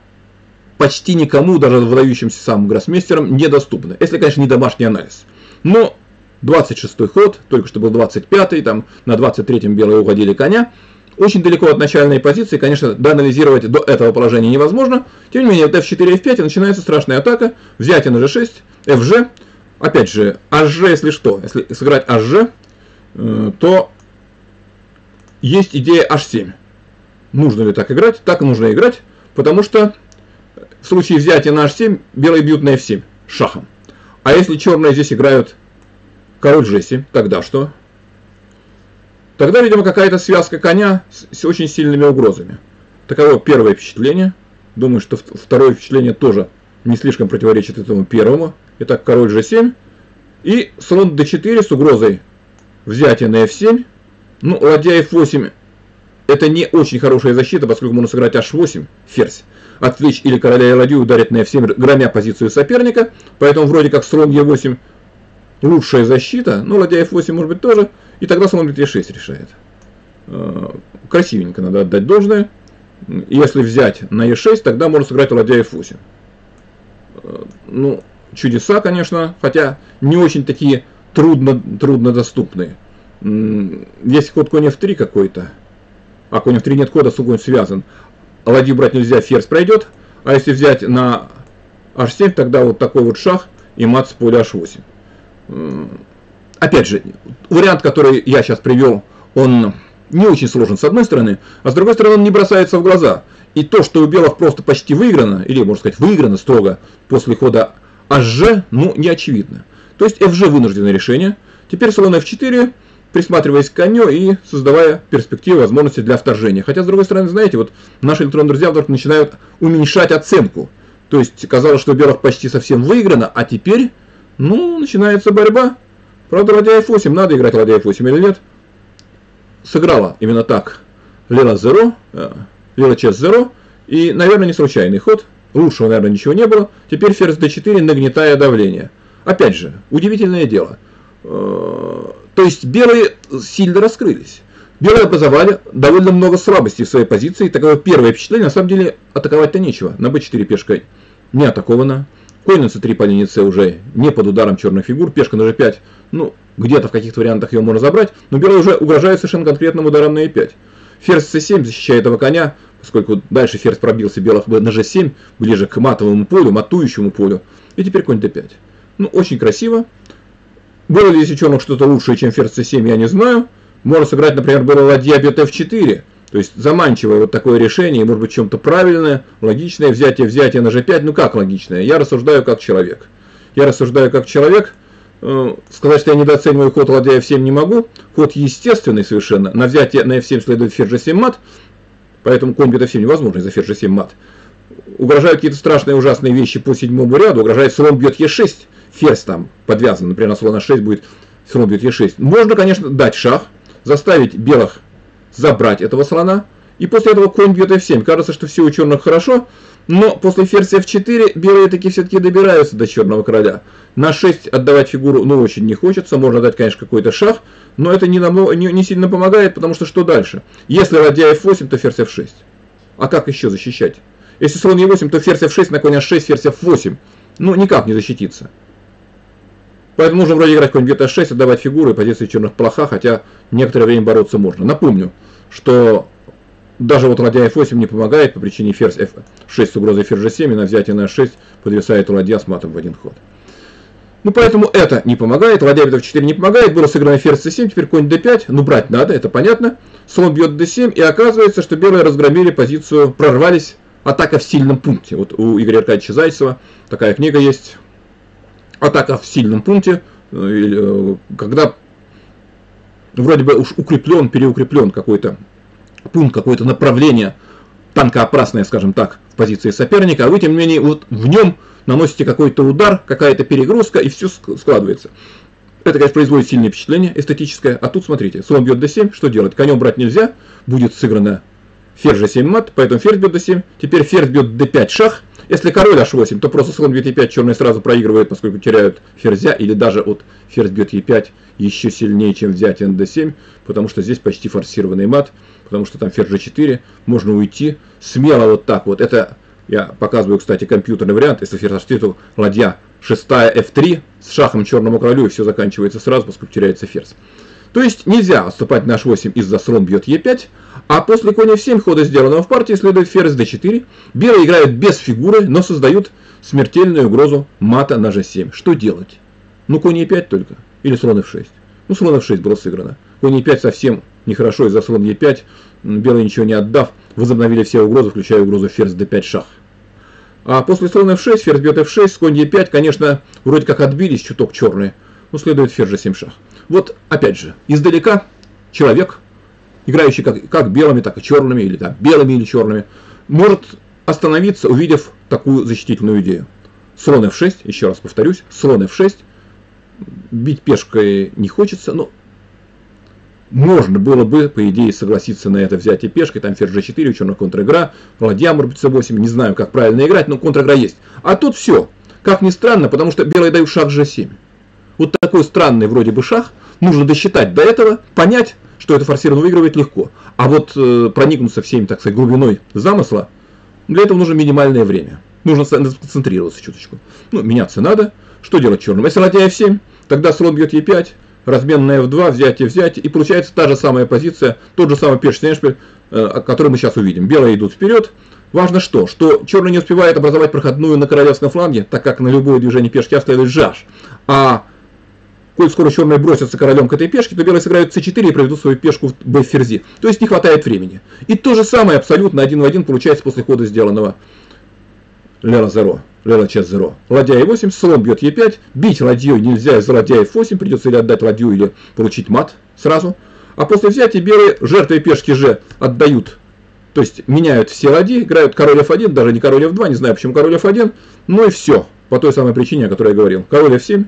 Speaker 1: почти никому, даже выдающимся самым гроссмейстерам, недоступны. Если, конечно, не домашний анализ. Но 26-й ход, только что был 25-й, там на 23-м белые уходили коня. Очень далеко от начальной позиции, конечно, доанализировать до этого положения невозможно. Тем не менее, вот f4 f5 и начинается страшная атака, взятие на g6, fg. Опять же, hg, если что, если сыграть hg, э, то есть идея h7. Нужно ли так играть? Так нужно играть, потому что в случае взятия на h7 белые бьют на f7 шахом. А если черные здесь играют король g7, тогда что? Тогда, видимо, какая-то связка коня с очень сильными угрозами. Таково первое впечатление. Думаю, что второе впечатление тоже не слишком противоречит этому первому. Итак, король g7. И слон d4 с угрозой взятия на f7. Ну, ладья f8 это не очень хорошая защита, поскольку можно сыграть h8, ферзь, отвлечь или короля и ладью ударить на f7, громя позицию соперника. Поэтому вроде как слон e8 лучшая защита, но ладья f8 может быть тоже. И тогда слон e6 решает. Э, красивенько надо отдать должное. Если взять на e6, тогда можно сыграть ладья f8. Э, ну, чудеса, конечно, хотя не очень такие трудно, трудно доступные. Есть ход конь f3 какой-то, а конь f3 нет хода, конь связан. Ладью брать нельзя, ферзь пройдет, а если взять на h7, тогда вот такой вот шаг и мат с поля h8. Опять же, вариант, который я сейчас привел, он не очень сложен с одной стороны, а с другой стороны он не бросается в глаза. И то, что у белых просто почти выиграно, или можно сказать выиграно строго после хода HG, ну не очевидно. То есть FG вынужденное решение. Теперь слон F4, присматриваясь к коню и создавая перспективы, возможности для вторжения. Хотя, с другой стороны, знаете, вот наши электронные друзья вдруг начинают уменьшать оценку. То есть казалось, что белых почти совсем выиграно, а теперь, ну, начинается борьба. Правда, ладья F8, надо играть ладья F8 или нет? Сыграла именно так Лила Zero, э, Лила Чес Zero, и, наверное, не случайный ход. Лучшего, наверное, ничего не было. Теперь ферзь d4, нагнетая давление. Опять же, удивительное дело. То есть белые сильно раскрылись. Белые образовали довольно много слабостей в своей позиции. Таково первое впечатление. На самом деле атаковать-то нечего. На b4 пешка не атакована. Конь на c3 по линии c уже не под ударом черных фигур. Пешка на g5 ну, где-то в каких-то вариантах ее можно забрать, но белый уже угрожает совершенно конкретным ударом на e5. Ферзь c7 защищает этого коня, поскольку дальше ферзь пробился белых на g7, ближе к матовому полю, матующему полю, и теперь конь d5. Ну, очень красиво. Было ли здесь у черных что-то лучшее, чем ферзь c7, я не знаю. Можно сыграть, например, было ладья бьет f4, то есть заманчивое вот такое решение, может быть, чем-то правильное, логичное, взятие, взятие на g5, ну как логичное? Я рассуждаю как человек. Я рассуждаю как человек – Э, сказать, что я недооцениваю ход ладья f7 не могу. Ход естественный совершенно. На взятие на f7 следует ферзь g7 мат. Поэтому конь бьет f7 невозможно из-за ферзь g7 мат. Угрожают какие-то страшные ужасные вещи по седьмому ряду. Угрожает слон бьет e6. Ферзь там подвязан. Например, на слона 6 будет слон бьет e6. Можно, конечно, дать шах. Заставить белых забрать этого слона. И после этого конь бьет f7. Кажется, что все у черных хорошо. Но после ферзь f4 белые таки все-таки добираются до черного короля. На 6 отдавать фигуру ну очень не хочется, можно дать, конечно, какой-то шаг, но это не, не, не сильно помогает, потому что что дальше? Если ладья f8, то ферзь f6. А как еще защищать? Если слон e8, то ферзь f6 на конь h6, ферзь f8. Ну, никак не защититься. Поэтому нужно вроде играть конь h6, отдавать фигуру, и позиции черных плоха, хотя некоторое время бороться можно. Напомню, что даже вот ладья f8 не помогает по причине ферзь f6 с угрозой ферзь g7, и на взятие на h6 подвисает ладья с матом в один ход. Ну, поэтому это не помогает, ладья бьет f4 не помогает, было сыграно ферзь c7, теперь конь d5, ну, брать надо, это понятно. Слон бьет d7, и оказывается, что белые разгромили позицию, прорвались, атака в сильном пункте. Вот у Игоря Аркадьевича Зайцева такая книга есть, атака в сильном пункте, э, когда вроде бы уж укреплен, переукреплен какой-то пункт, какое-то направление танкоопасное, скажем так, в позиции соперника, а вы, тем не менее, вот в нем наносите какой-то удар, какая-то перегрузка, и все складывается. Это, конечно, производит сильное впечатление эстетическое. А тут, смотрите, слон бьет d7, что делать? Конем брать нельзя, будет сыграно ферзь g7 мат, поэтому ферзь бьет d7. Теперь ферзь бьет d5 шах. Если король h8, то просто слон бьет e5, черные сразу проигрывают, поскольку теряют ферзя, или даже от ферзь бьет e5 еще сильнее, чем взятие на d7, потому что здесь почти форсированный мат, потому что там ферзь g4, можно уйти смело вот так вот. Это я показываю, кстати, компьютерный вариант, если ферзь h4, то ладья 6 f3 с шахом черному королю, и все заканчивается сразу, поскольку теряется ферзь. То есть нельзя отступать на h8 из-за слон бьет e5, а после коня f7 хода сделанного в партии следует ферзь d4. Белые играют без фигуры, но создают смертельную угрозу мата на g7. Что делать? Ну конь e5 только. Или слон f6. Ну слон f6 было сыграно. Конь e5 совсем нехорошо из-за слон e5. Белые ничего не отдав, возобновили все угрозы, включая угрозу ферзь d5 шах. А после слона f6, ферзь бьет f6, конь e5, конечно, вроде как отбились чуток черные, но следует ферзь g7 шах. Вот, опять же, издалека человек, играющий как, как белыми, так и черными, или так, белыми или черными, может остановиться, увидев такую защитительную идею. Слон f6, еще раз повторюсь, слон f6, бить пешкой не хочется, но можно было бы, по идее, согласиться на это взятие пешкой, там ферзь g4, у черного контр-игра, ладья может быть c8, не знаю, как правильно играть, но контр-игра есть. А тут все, как ни странно, потому что белые дают шаг g7. Вот такой странный вроде бы шаг, нужно досчитать до этого, понять, что это форсированно выигрывает легко. А вот э, проникнуться всеми, так сказать, глубиной замысла, для этого нужно минимальное время. Нужно сконцентрироваться чуточку. Ну, меняться надо. Что делать черным? Если ладья f7, тогда слон бьет e5, размен на f2, взятие, взятие, и получается та же самая позиция, тот же самый пеший эшпиль, э, который мы сейчас увидим. Белые идут вперед. Важно что? Что черный не успевает образовать проходную на королевском фланге, так как на любое движение пешки следует жаж. А коль скоро черные бросятся королем к этой пешке, то белые сыграют c4 и проведут свою пешку в b ферзи. То есть не хватает времени. И то же самое абсолютно один в один получается после хода сделанного Зеро. Лера Чес Зеро. Ладья e8, слон бьет e5. Бить ладьей нельзя из ладья f8, придется или отдать ладью, или получить мат сразу. А после взятия белые жертвы пешки же отдают то есть меняют все ладьи, играют король f1, даже не король f2, не знаю почему король f1, ну и все. По той самой причине, о которой я говорил. Король f7,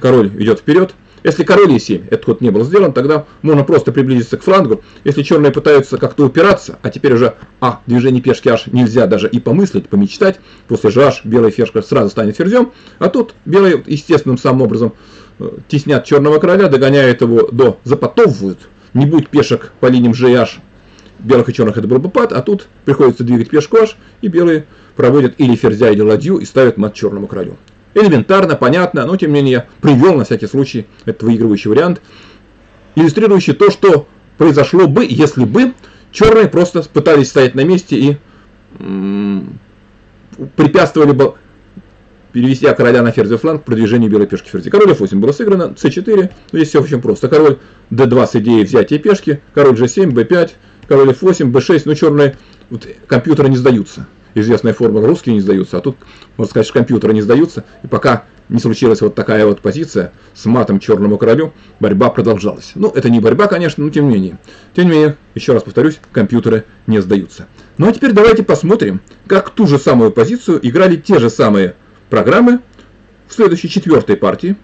Speaker 1: король идет вперед. Если король e7, этот ход не был сделан, тогда можно просто приблизиться к флангу. Если черные пытаются как-то упираться, а теперь уже, а, движение пешки аж нельзя даже и помыслить, помечтать, после же аж белая фешка сразу станет ферзем, а тут белые естественным самым образом э, теснят черного короля, догоняют его до, запотовывают, не будет пешек по линиям g и h, белых и черных это был бы пад, а тут приходится двигать пешку аж, и белые проводят или ферзя, или ладью и ставят мат черному королю. Элементарно, понятно, но тем не менее привел на всякий случай этот выигрывающий вариант, иллюстрирующий то, что произошло бы, если бы черные просто пытались стоять на месте и препятствовали бы перевести короля на ферзь фланг продвижению белой пешки ферзи. Король f8 было сыграно, c4, но ну, здесь все очень просто. Король d2 с идеей взятия пешки, король g7, b5, король f8, b6, но черные вот, компьютеры не сдаются известная формула, русские не сдаются, а тут, можно сказать, компьютеры не сдаются, и пока не случилась вот такая вот позиция с матом черному королю, борьба продолжалась. Ну, это не борьба, конечно, но тем не менее. Тем не менее, еще раз повторюсь, компьютеры не сдаются. Ну, а теперь давайте посмотрим, как ту же самую позицию играли те же самые программы в следующей четвертой партии.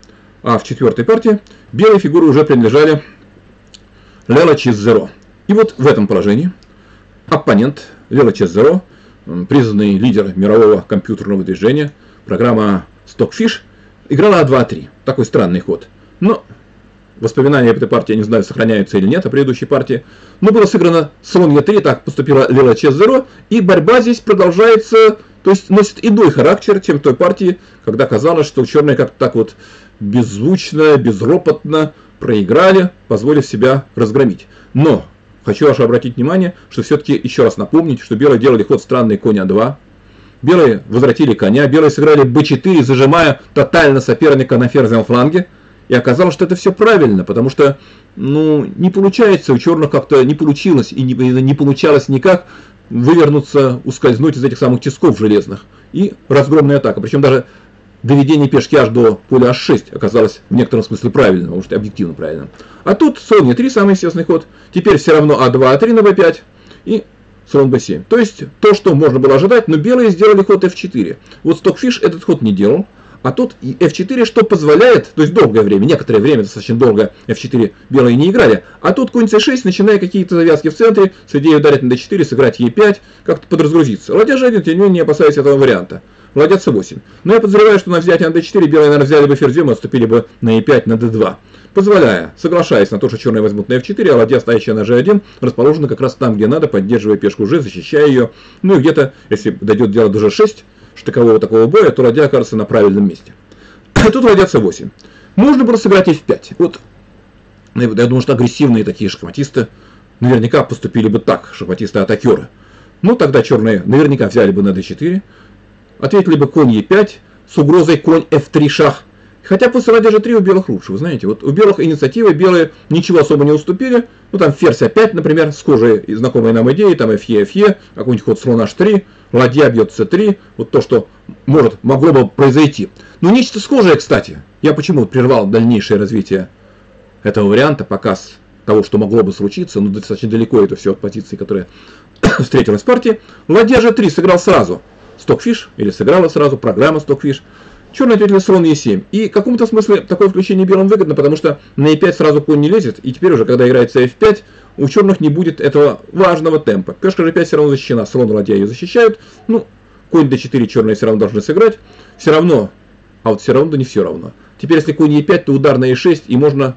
Speaker 1: А в четвертой партии белые фигуры уже принадлежали Лела Чиззеро. И вот в этом положении оппонент Лела Чиззеро – признанный лидер мирового компьютерного движения, программа Stockfish, играла А2-3. Такой странный ход. Но воспоминания об этой партии, я не знаю, сохраняются или нет, о предыдущей партии. Но было сыграно слон Е3, так поступила Лила Ч0, и борьба здесь продолжается, то есть носит иной характер, чем той партии, когда казалось, что черные как-то так вот беззвучно, безропотно проиграли, позволив себя разгромить. Но Хочу ваше обратить внимание, что все-таки еще раз напомнить, что белые делали ход странный конь А2. Белые возвратили коня, белые сыграли b4, зажимая тотально соперника на ферзевом фланге. И оказалось, что это все правильно, потому что ну, не получается, у черных как-то не получилось и не, не получалось никак вывернуться, ускользнуть из этих самых тисков железных. И разгромная атака. Причем даже доведение пешки аж до поля h6 оказалось в некотором смысле правильным, может объективно правильным. А тут слон e3 самый естественный ход. Теперь все равно а2, а3 на b5 и слон b7. То есть то, что можно было ожидать, но белые сделали ход f4. Вот Stockfish этот ход не делал. А тут f4, что позволяет, то есть долгое время, некоторое время, достаточно долго f4 белые не играли, а тут конь c6, начиная какие-то завязки в центре, с идеей ударить на d4, сыграть e5, как-то подразгрузиться. Ладья же один, тем не менее, не опасаясь этого варианта. Ладья c8. Но я подозреваю, что на взятие на d4 белые, наверное, взяли бы ферзем и отступили бы на e5, на d2. Позволяя, соглашаясь на то, что черные возьмут на f4, а ладья, стоящая на g1, расположена как раз там, где надо, поддерживая пешку g, защищая ее. Ну и где-то, если дойдет дело до g6, штыкового такого боя, то ладья окажется на правильном месте. Тут ладья c8. Можно было сыграть f5. Вот, я думаю, что агрессивные такие шахматисты наверняка поступили бы так, шахматисты-атакеры. Ну, тогда черные наверняка взяли бы на d4, ответили бы конь e5 с угрозой конь f3 шах. Хотя после ладья g3 у белых лучше, вы знаете. Вот у белых инициативы, белые ничего особо не уступили. Ну, там ферзь a5, например, схожие и знакомые нам идеи, там fe, fe, какой-нибудь ход слон h3, ладья бьет c3, вот то, что может, могло бы произойти. Но нечто схожее, кстати, я почему прервал дальнейшее развитие этого варианта, показ того, что могло бы случиться, но достаточно далеко это все от позиции, которая встретилась в партии. Ладья g3 сыграл сразу Stockfish, или сыграла сразу программа Stockfish. Черный ответил слон e7. И в каком-то смысле такое включение белым выгодно, потому что на e5 сразу конь не лезет, и теперь уже, когда играется f5, у черных не будет этого важного темпа. Пешка g5 все равно защищена, слон ладья ее защищают. Ну, конь d4 черные все равно должны сыграть. Все равно, а вот все равно, да не все равно. Теперь, если конь e5, то удар на e6, и можно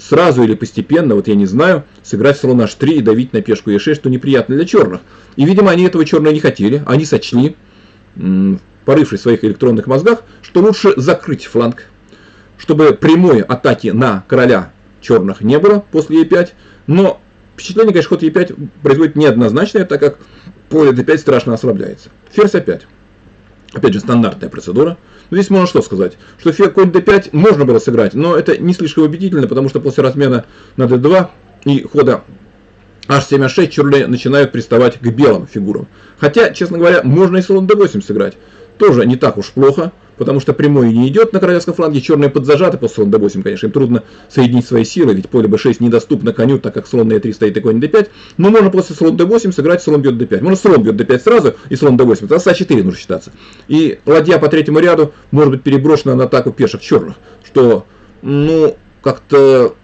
Speaker 1: сразу или постепенно, вот я не знаю, сыграть слон h3 и давить на пешку e6, что неприятно для черных. И, видимо, они этого черные не хотели, они сочли, порывшись в своих электронных мозгах, что лучше закрыть фланг, чтобы прямой атаки на короля черных не было после e5, но впечатление, конечно, ход e5 производит неоднозначное, так как поле d5 страшно ослабляется. Ферзь опять. Опять же, стандартная процедура. Но здесь можно что сказать? Что ферзь конь d5 можно было сыграть, но это не слишком убедительно, потому что после размена на d2 и хода h7, h6 черные начинают приставать к белым фигурам. Хотя, честно говоря, можно и слон d8 сыграть. Тоже не так уж плохо потому что прямой не идет на королевском фланге, черные подзажаты по слон d8, конечно, им трудно соединить свои силы, ведь поле b6 недоступно коню, так как слон на e3 стоит и конь d5, но можно после слон d8 сыграть слон бьет d5. Можно слон бьет d5 сразу и слон d8, тогда с а4 нужно считаться. И ладья по третьему ряду может быть переброшена на атаку пешек черных, что, ну, как-то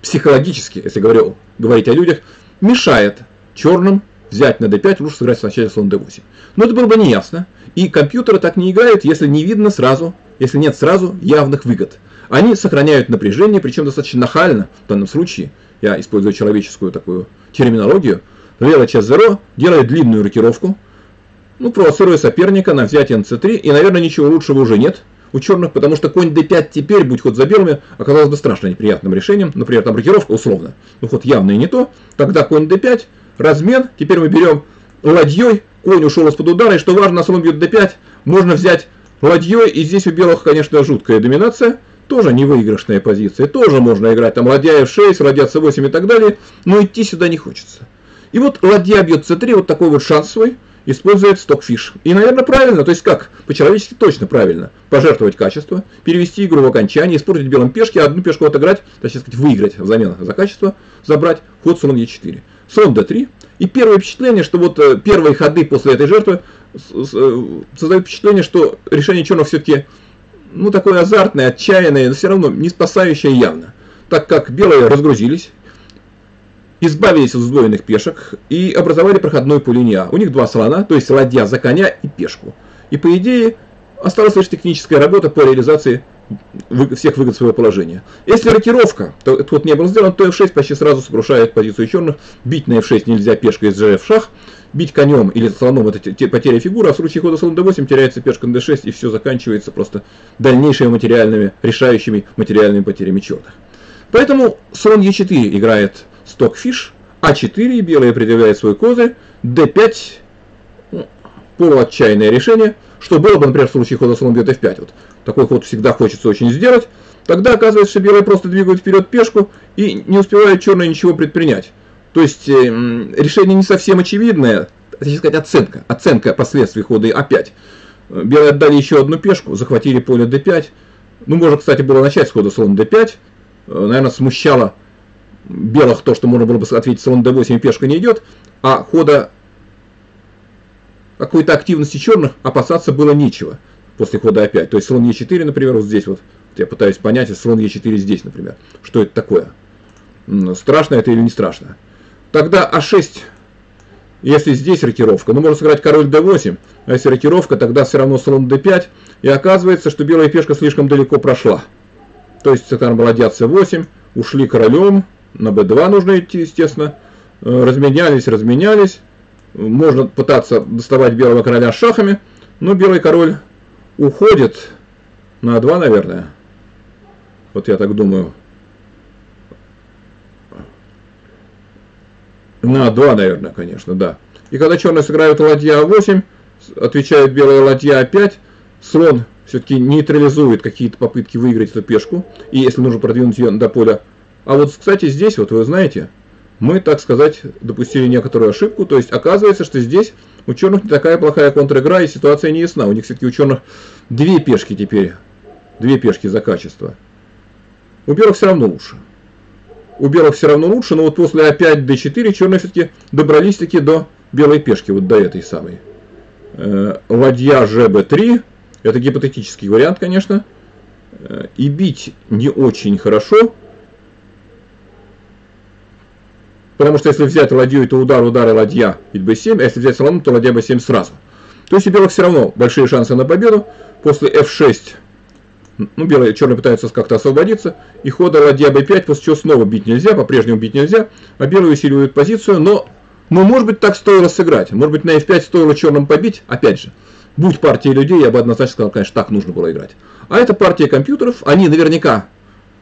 Speaker 1: психологически, если говорю, говорить о людях, мешает черным взять на d5, лучше сыграть сначала слон d8. Но это было бы неясно. И компьютеры так не играют, если не видно сразу, если нет сразу явных выгод. Они сохраняют напряжение, причем достаточно нахально в данном случае. Я использую человеческую такую терминологию. Лева часть 0 делает длинную рокировку, ну, провоцируя соперника на взятие nc3, и, наверное, ничего лучшего уже нет у черных, потому что конь d5 теперь, будь ход за белыми, оказалось бы страшно неприятным решением. Например, там рокировка условно, ну ход явно и не то. Тогда конь d5, размен, теперь мы берем ладьей, конь ушел из-под удара, и что важно, на слон бьет d5, можно взять ладьей, и здесь у белых, конечно, жуткая доминация, тоже невыигрышная позиция, тоже можно играть там ладья f6, ладья c8 и так далее, но идти сюда не хочется. И вот ладья бьет c3, вот такой вот шанс свой, использует стокфиш. И, наверное, правильно, то есть как? По-человечески точно правильно. Пожертвовать качество, перевести игру в окончание, испортить белым пешки, одну пешку отыграть, точнее сказать, выиграть взамен за качество, забрать ход слон e4 слон d3. И первое впечатление, что вот э, первые ходы после этой жертвы э, создают впечатление, что решение черных все-таки ну, такое азартное, отчаянное, но все равно не спасающее явно. Так как белые разгрузились, избавились от сдвоенных пешек и образовали проходной по линии А. У них два слона, то есть ладья за коня и пешку. И по идее осталась лишь техническая работа по реализации всех выгод своего положения. Если рокировка, то этот ход не был сделан, то f6 почти сразу сокрушает позицию черных. Бить на f6 нельзя пешкой из g в шах. Бить конем или слоном это потеря фигуры, а в случае хода слон d8 теряется пешка на d6 и все заканчивается просто дальнейшими материальными, решающими материальными потерями черных. Поэтому слон e4 играет сток фиш, а4 белые предъявляют свой козырь, d5, ну, полуотчаянное решение, что было бы, например, в случае хода слон бьет f5. Вот такой ход всегда хочется очень сделать. Тогда оказывается, что белые просто двигают вперед пешку и не успевают черные ничего предпринять. То есть э, решение не совсем очевидное, точнее сказать, оценка. Оценка последствий хода А5. Белые отдали еще одну пешку, захватили поле d5. Ну, можно, кстати, было начать с хода слон d5. Э, наверное, смущало белых то, что можно было бы ответить слон d8 и пешка не идет. А хода какой-то активности черных опасаться было нечего после хода А5. То есть слон Е4, например, вот здесь вот. Я пытаюсь понять, слон Е4 здесь, например. Что это такое? Страшно это или не страшно? Тогда А6, если здесь рокировка, ну можно сыграть король d8, а если рокировка, тогда все равно слон d5, и оказывается, что белая пешка слишком далеко прошла. То есть там была ладья c8, ушли королем, на b2 нужно идти, естественно, э, разменялись, разменялись, можно пытаться доставать белого короля шахами, но белый король уходит на 2, наверное. Вот я так думаю. На 2, наверное, конечно, да. И когда черные сыграют ладья А8, отвечает белая ладья А5, слон все-таки нейтрализует какие-то попытки выиграть эту пешку, и если нужно продвинуть ее до поля. А вот, кстати, здесь, вот вы знаете, мы, так сказать, допустили некоторую ошибку, то есть оказывается, что здесь у черных не такая плохая контр-игра, и ситуация не ясна. У них все-таки у черных две пешки теперь, две пешки за качество. У белых все равно лучше. У белых все равно лучше, но вот после А5, d4 черные все-таки добрались таки до белой пешки, вот до этой самой. Э, ладья ЖБ3, это гипотетический вариант, конечно. Э, и бить не очень хорошо, Потому что если взять ладью, то удар, удар и ладья, ведь b7, а если взять слону, то ладья b7 сразу. То есть у белых все равно большие шансы на победу. После f6, ну, белые, черные пытаются как-то освободиться, и хода ладья b5, после чего снова бить нельзя, по-прежнему бить нельзя, а белые усиливают позицию, но, но может быть так стоило сыграть, может быть на f5 стоило черным побить, опять же, будь партией людей, я бы однозначно сказал, конечно, так нужно было играть. А это партия компьютеров, они наверняка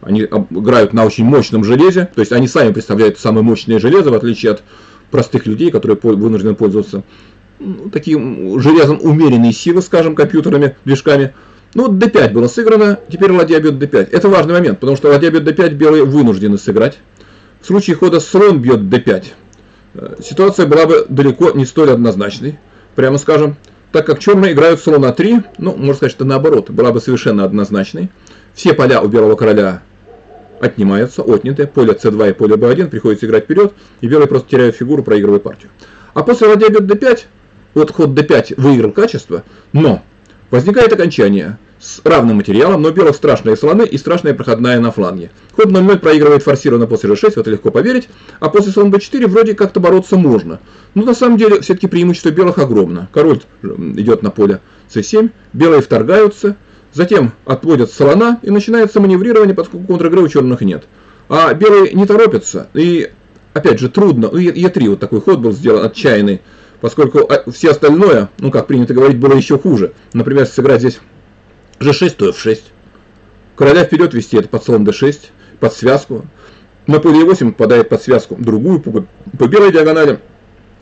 Speaker 1: они играют на очень мощном железе, то есть они сами представляют самое мощное железо, в отличие от простых людей, которые вынуждены пользоваться ну, таким железом умеренной силы, скажем, компьютерами, движками. Ну, вот d5 было сыграно, теперь ладья бьет d5. Это важный момент, потому что ладья бьет d5 белые вынуждены сыграть. В случае хода слон бьет d5, э, ситуация была бы далеко не столь однозначной, прямо скажем, так как черные играют слон а3, ну, можно сказать, что наоборот, была бы совершенно однозначной. Все поля у белого короля отнимаются, отняты, поле c2 и поле b1, приходится играть вперед, и белый просто теряет фигуру, проигрывая партию. А после ладья бьет d5, вот ход d5 выиграл качество, но возникает окончание с равным материалом, но белых страшные слоны и страшная проходная на фланге. Ход 0-0 проигрывает форсированно после g6, в это легко поверить, а после слон b4 вроде как-то бороться можно. Но на самом деле все-таки преимущество белых огромно. Король идет на поле c7, белые вторгаются, Затем отводят слона и начинается маневрирование, поскольку контр-игры у черных нет. А белые не торопятся. И опять же трудно. Ну, Е3 вот такой ход был сделан отчаянный. Поскольку а, все остальное, ну как принято говорить, было еще хуже. Например, сыграть здесь G6, то F6. Короля вперед вести это под слон D6, под связку. На поле E8 попадает под связку другую, по, по белой диагонали.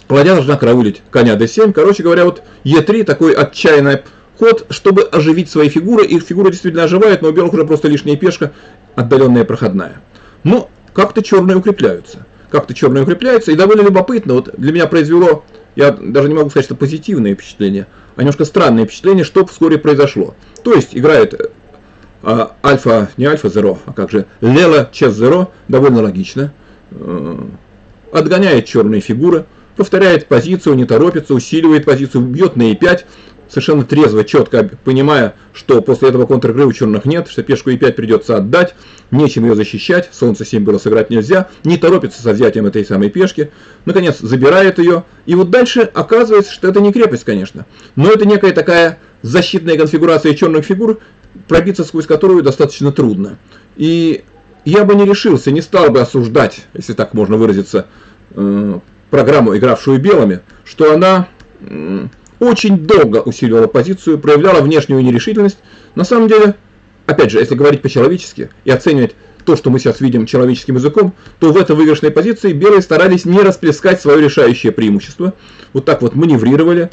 Speaker 1: Ладья должна караулить коня D7. Короче говоря, вот Е3 такой отчаянный ход, чтобы оживить свои фигуры. Их фигуры действительно оживают, но у белых уже просто лишняя пешка, отдаленная проходная. Но как-то черные укрепляются. Как-то черные укрепляются. И довольно любопытно, вот для меня произвело, я даже не могу сказать, что позитивное впечатление, а немножко странное впечатление, что вскоре произошло. То есть играет а, альфа, не альфа зеро, а как же, лела чес зеро, довольно логично. Э, отгоняет черные фигуры, повторяет позицию, не торопится, усиливает позицию, бьет на e5, совершенно трезво, четко понимая, что после этого контр-игры у черных нет, что пешку e5 придется отдать, нечем ее защищать, солнце 7 было сыграть нельзя, не торопится со взятием этой самой пешки, наконец забирает ее, и вот дальше оказывается, что это не крепость, конечно, но это некая такая защитная конфигурация черных фигур, пробиться сквозь которую достаточно трудно. И я бы не решился, не стал бы осуждать, если так можно выразиться, э, программу, игравшую белыми, что она очень долго усиливала позицию, проявляла внешнюю нерешительность. На самом деле, опять же, если говорить по-человечески и оценивать то, что мы сейчас видим человеческим языком, то в этой выигрышной позиции белые старались не расплескать свое решающее преимущество. Вот так вот маневрировали,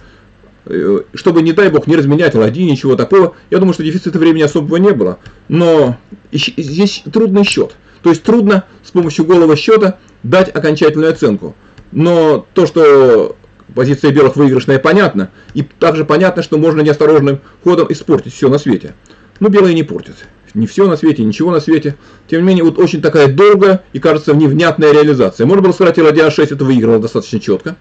Speaker 1: э, чтобы, не дай бог, не разменять ладьи, ничего такого, я думаю, что дефицита времени особого не было. Но здесь трудный счет. То есть трудно с помощью голого счета дать окончательную оценку. Но то, что позиция белых выигрышная, понятно. И также понятно, что можно неосторожным ходом испортить все на свете. Но белые не портят. Не все на свете, ничего на свете. Тем не менее, вот очень такая долгая и, кажется, невнятная реализация. Можно было сказать, и ладья 6 это выиграла достаточно четко.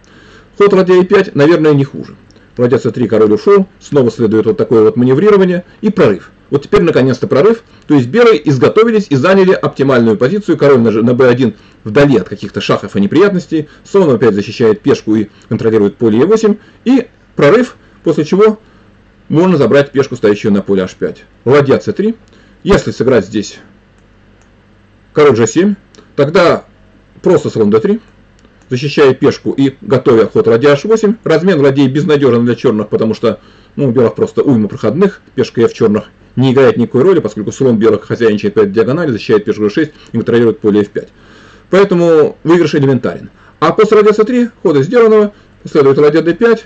Speaker 1: Ход ладья 5, наверное, не хуже. Ладья c3, король ушел, снова следует вот такое вот маневрирование и прорыв. Вот теперь наконец-то прорыв. То есть белые изготовились и заняли оптимальную позицию. Король на, на b1 вдали от каких-то шахов и неприятностей. Слон опять защищает пешку и контролирует поле e8. И прорыв, после чего можно забрать пешку, стоящую на поле h5. Ладья c3. Если сыграть здесь король g7, тогда просто слон d3 защищая пешку и готовя ход ладья h8. Размен ладей безнадежен для черных, потому что ну, у белых просто уйма проходных. Пешка f черных не играет никакой роли, поскольку слон белых хозяйничает по диагонали, защищает пешку g6 и контролирует поле f5. Поэтому выигрыш элементарен. А после ладья c3 хода сделанного следует ладья d5,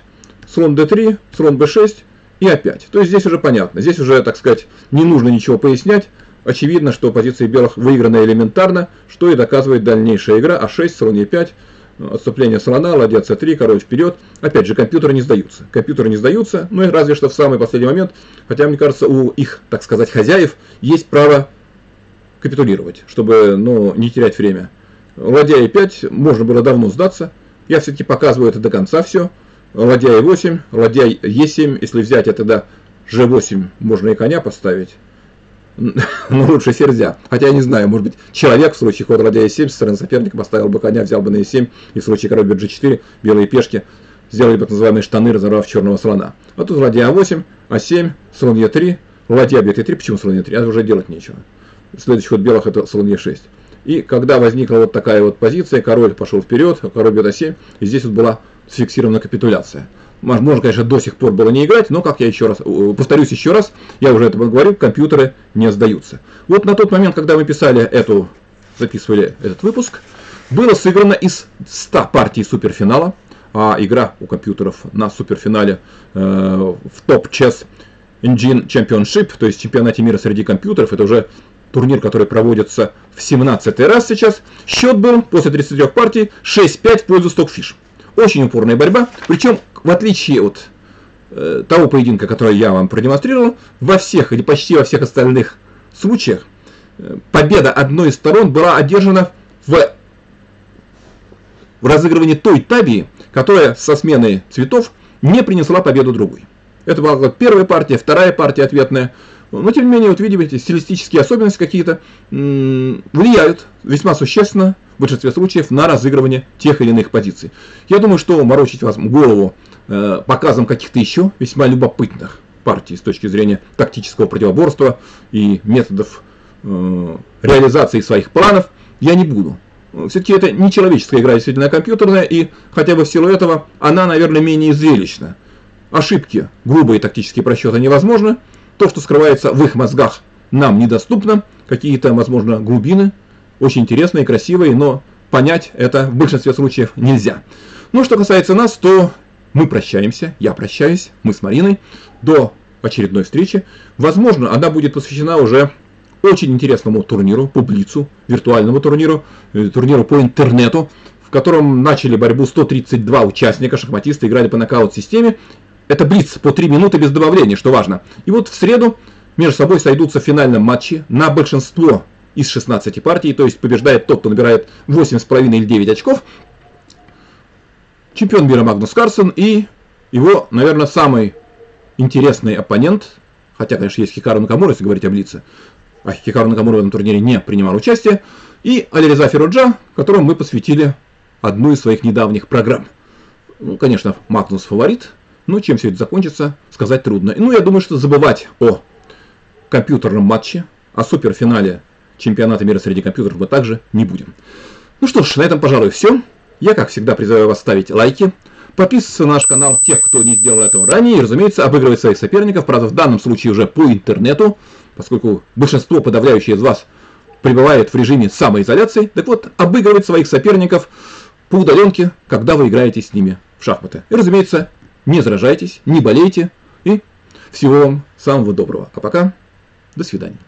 Speaker 1: слон d3, слон b6 и опять. То есть здесь уже понятно. Здесь уже, так сказать, не нужно ничего пояснять. Очевидно, что позиция белых выиграна элементарно, что и доказывает дальнейшая игра. А6, слон e5, отступление слона, ладья c3, король вперед. Опять же, компьютеры не сдаются. Компьютеры не сдаются, ну и разве что в самый последний момент, хотя, мне кажется, у их, так сказать, хозяев есть право капитулировать, чтобы ну, не терять время. Ладья e5 можно было давно сдаться. Я все-таки показываю это до конца все. Ладья e8, ладья e7, если взять это до g8, можно и коня поставить. Ну, лучше ферзя. Хотя я не знаю, может быть, человек в случае хода ладья e7 со стороны соперника поставил бы коня, взял бы на e7, и в случае король g4, белые пешки, сделали бы так называемые штаны, разорвав черного слона. А тут ладья а8, а7, слон e3, ладья бьет e3, почему слон e3? А уже делать нечего. Следующий ход белых это слон e6. И когда возникла вот такая вот позиция, король пошел вперед, король бьет а7, и здесь вот была сфиксирована капитуляция. Можно, конечно, до сих пор было не играть, но, как я еще раз, повторюсь еще раз, я уже это говорил, компьютеры не сдаются. Вот на тот момент, когда мы писали эту, записывали этот выпуск, было сыграно из 100 партий суперфинала, а игра у компьютеров на суперфинале э, в топ Chess Engine Championship, то есть чемпионате мира среди компьютеров, это уже турнир, который проводится в 17 раз сейчас. Счет был после 33 партий 6-5 в пользу Stockfish. Очень упорная борьба. Причем, в отличие от э, того поединка, который я вам продемонстрировал, во всех или почти во всех остальных случаях э, победа одной из сторон была одержана в, в разыгрывании той табии, которая со сменой цветов не принесла победу другой. Это была первая партия, вторая партия ответная. Но, тем не менее, вот видите, стилистические особенности какие-то влияют весьма существенно в большинстве случаев на разыгрывание тех или иных позиций. Я думаю, что морочить вас голову э, показом каких-то еще весьма любопытных партий с точки зрения тактического противоборства и методов э, реализации своих планов я не буду. Все-таки это не человеческая игра, действительно компьютерная, и хотя бы в силу этого она, наверное, менее зрелищна. Ошибки, грубые тактические просчеты невозможны. То, что скрывается в их мозгах, нам недоступно. Какие-то, возможно, глубины, очень интересные, красивые, но понять это в большинстве случаев нельзя. Ну, что касается нас, то мы прощаемся, я прощаюсь, мы с Мариной, до очередной встречи. Возможно, она будет посвящена уже очень интересному турниру, публицу, виртуальному турниру, э, турниру по интернету, в котором начали борьбу 132 участника, шахматисты играли по нокаут-системе. Это блиц по 3 минуты без добавления, что важно. И вот в среду между собой сойдутся в финальном матче на большинство из 16 партий, то есть побеждает тот, кто набирает 8,5 или 9 очков. Чемпион мира Магнус Карсон и его, наверное, самый интересный оппонент, хотя, конечно, есть Хикару Накамура, если говорить о Блице, а Хикару Накамура в этом турнире не принимал участие, и Алириза Феруджа, которому мы посвятили одну из своих недавних программ. Ну, конечно, Магнус фаворит, но чем все это закончится, сказать трудно. Ну, я думаю, что забывать о компьютерном матче, о суперфинале чемпионата мира среди компьютеров мы также не будем. Ну что ж, на этом, пожалуй, все. Я, как всегда, призываю вас ставить лайки, подписываться на наш канал тех, кто не сделал этого ранее, и, разумеется, обыгрывать своих соперников, правда, в данном случае уже по интернету, поскольку большинство подавляющее из вас пребывает в режиме самоизоляции. Так вот, обыгрывать своих соперников по удаленке, когда вы играете с ними в шахматы. И, разумеется, не заражайтесь, не болейте и всего вам самого доброго. А пока, до свидания.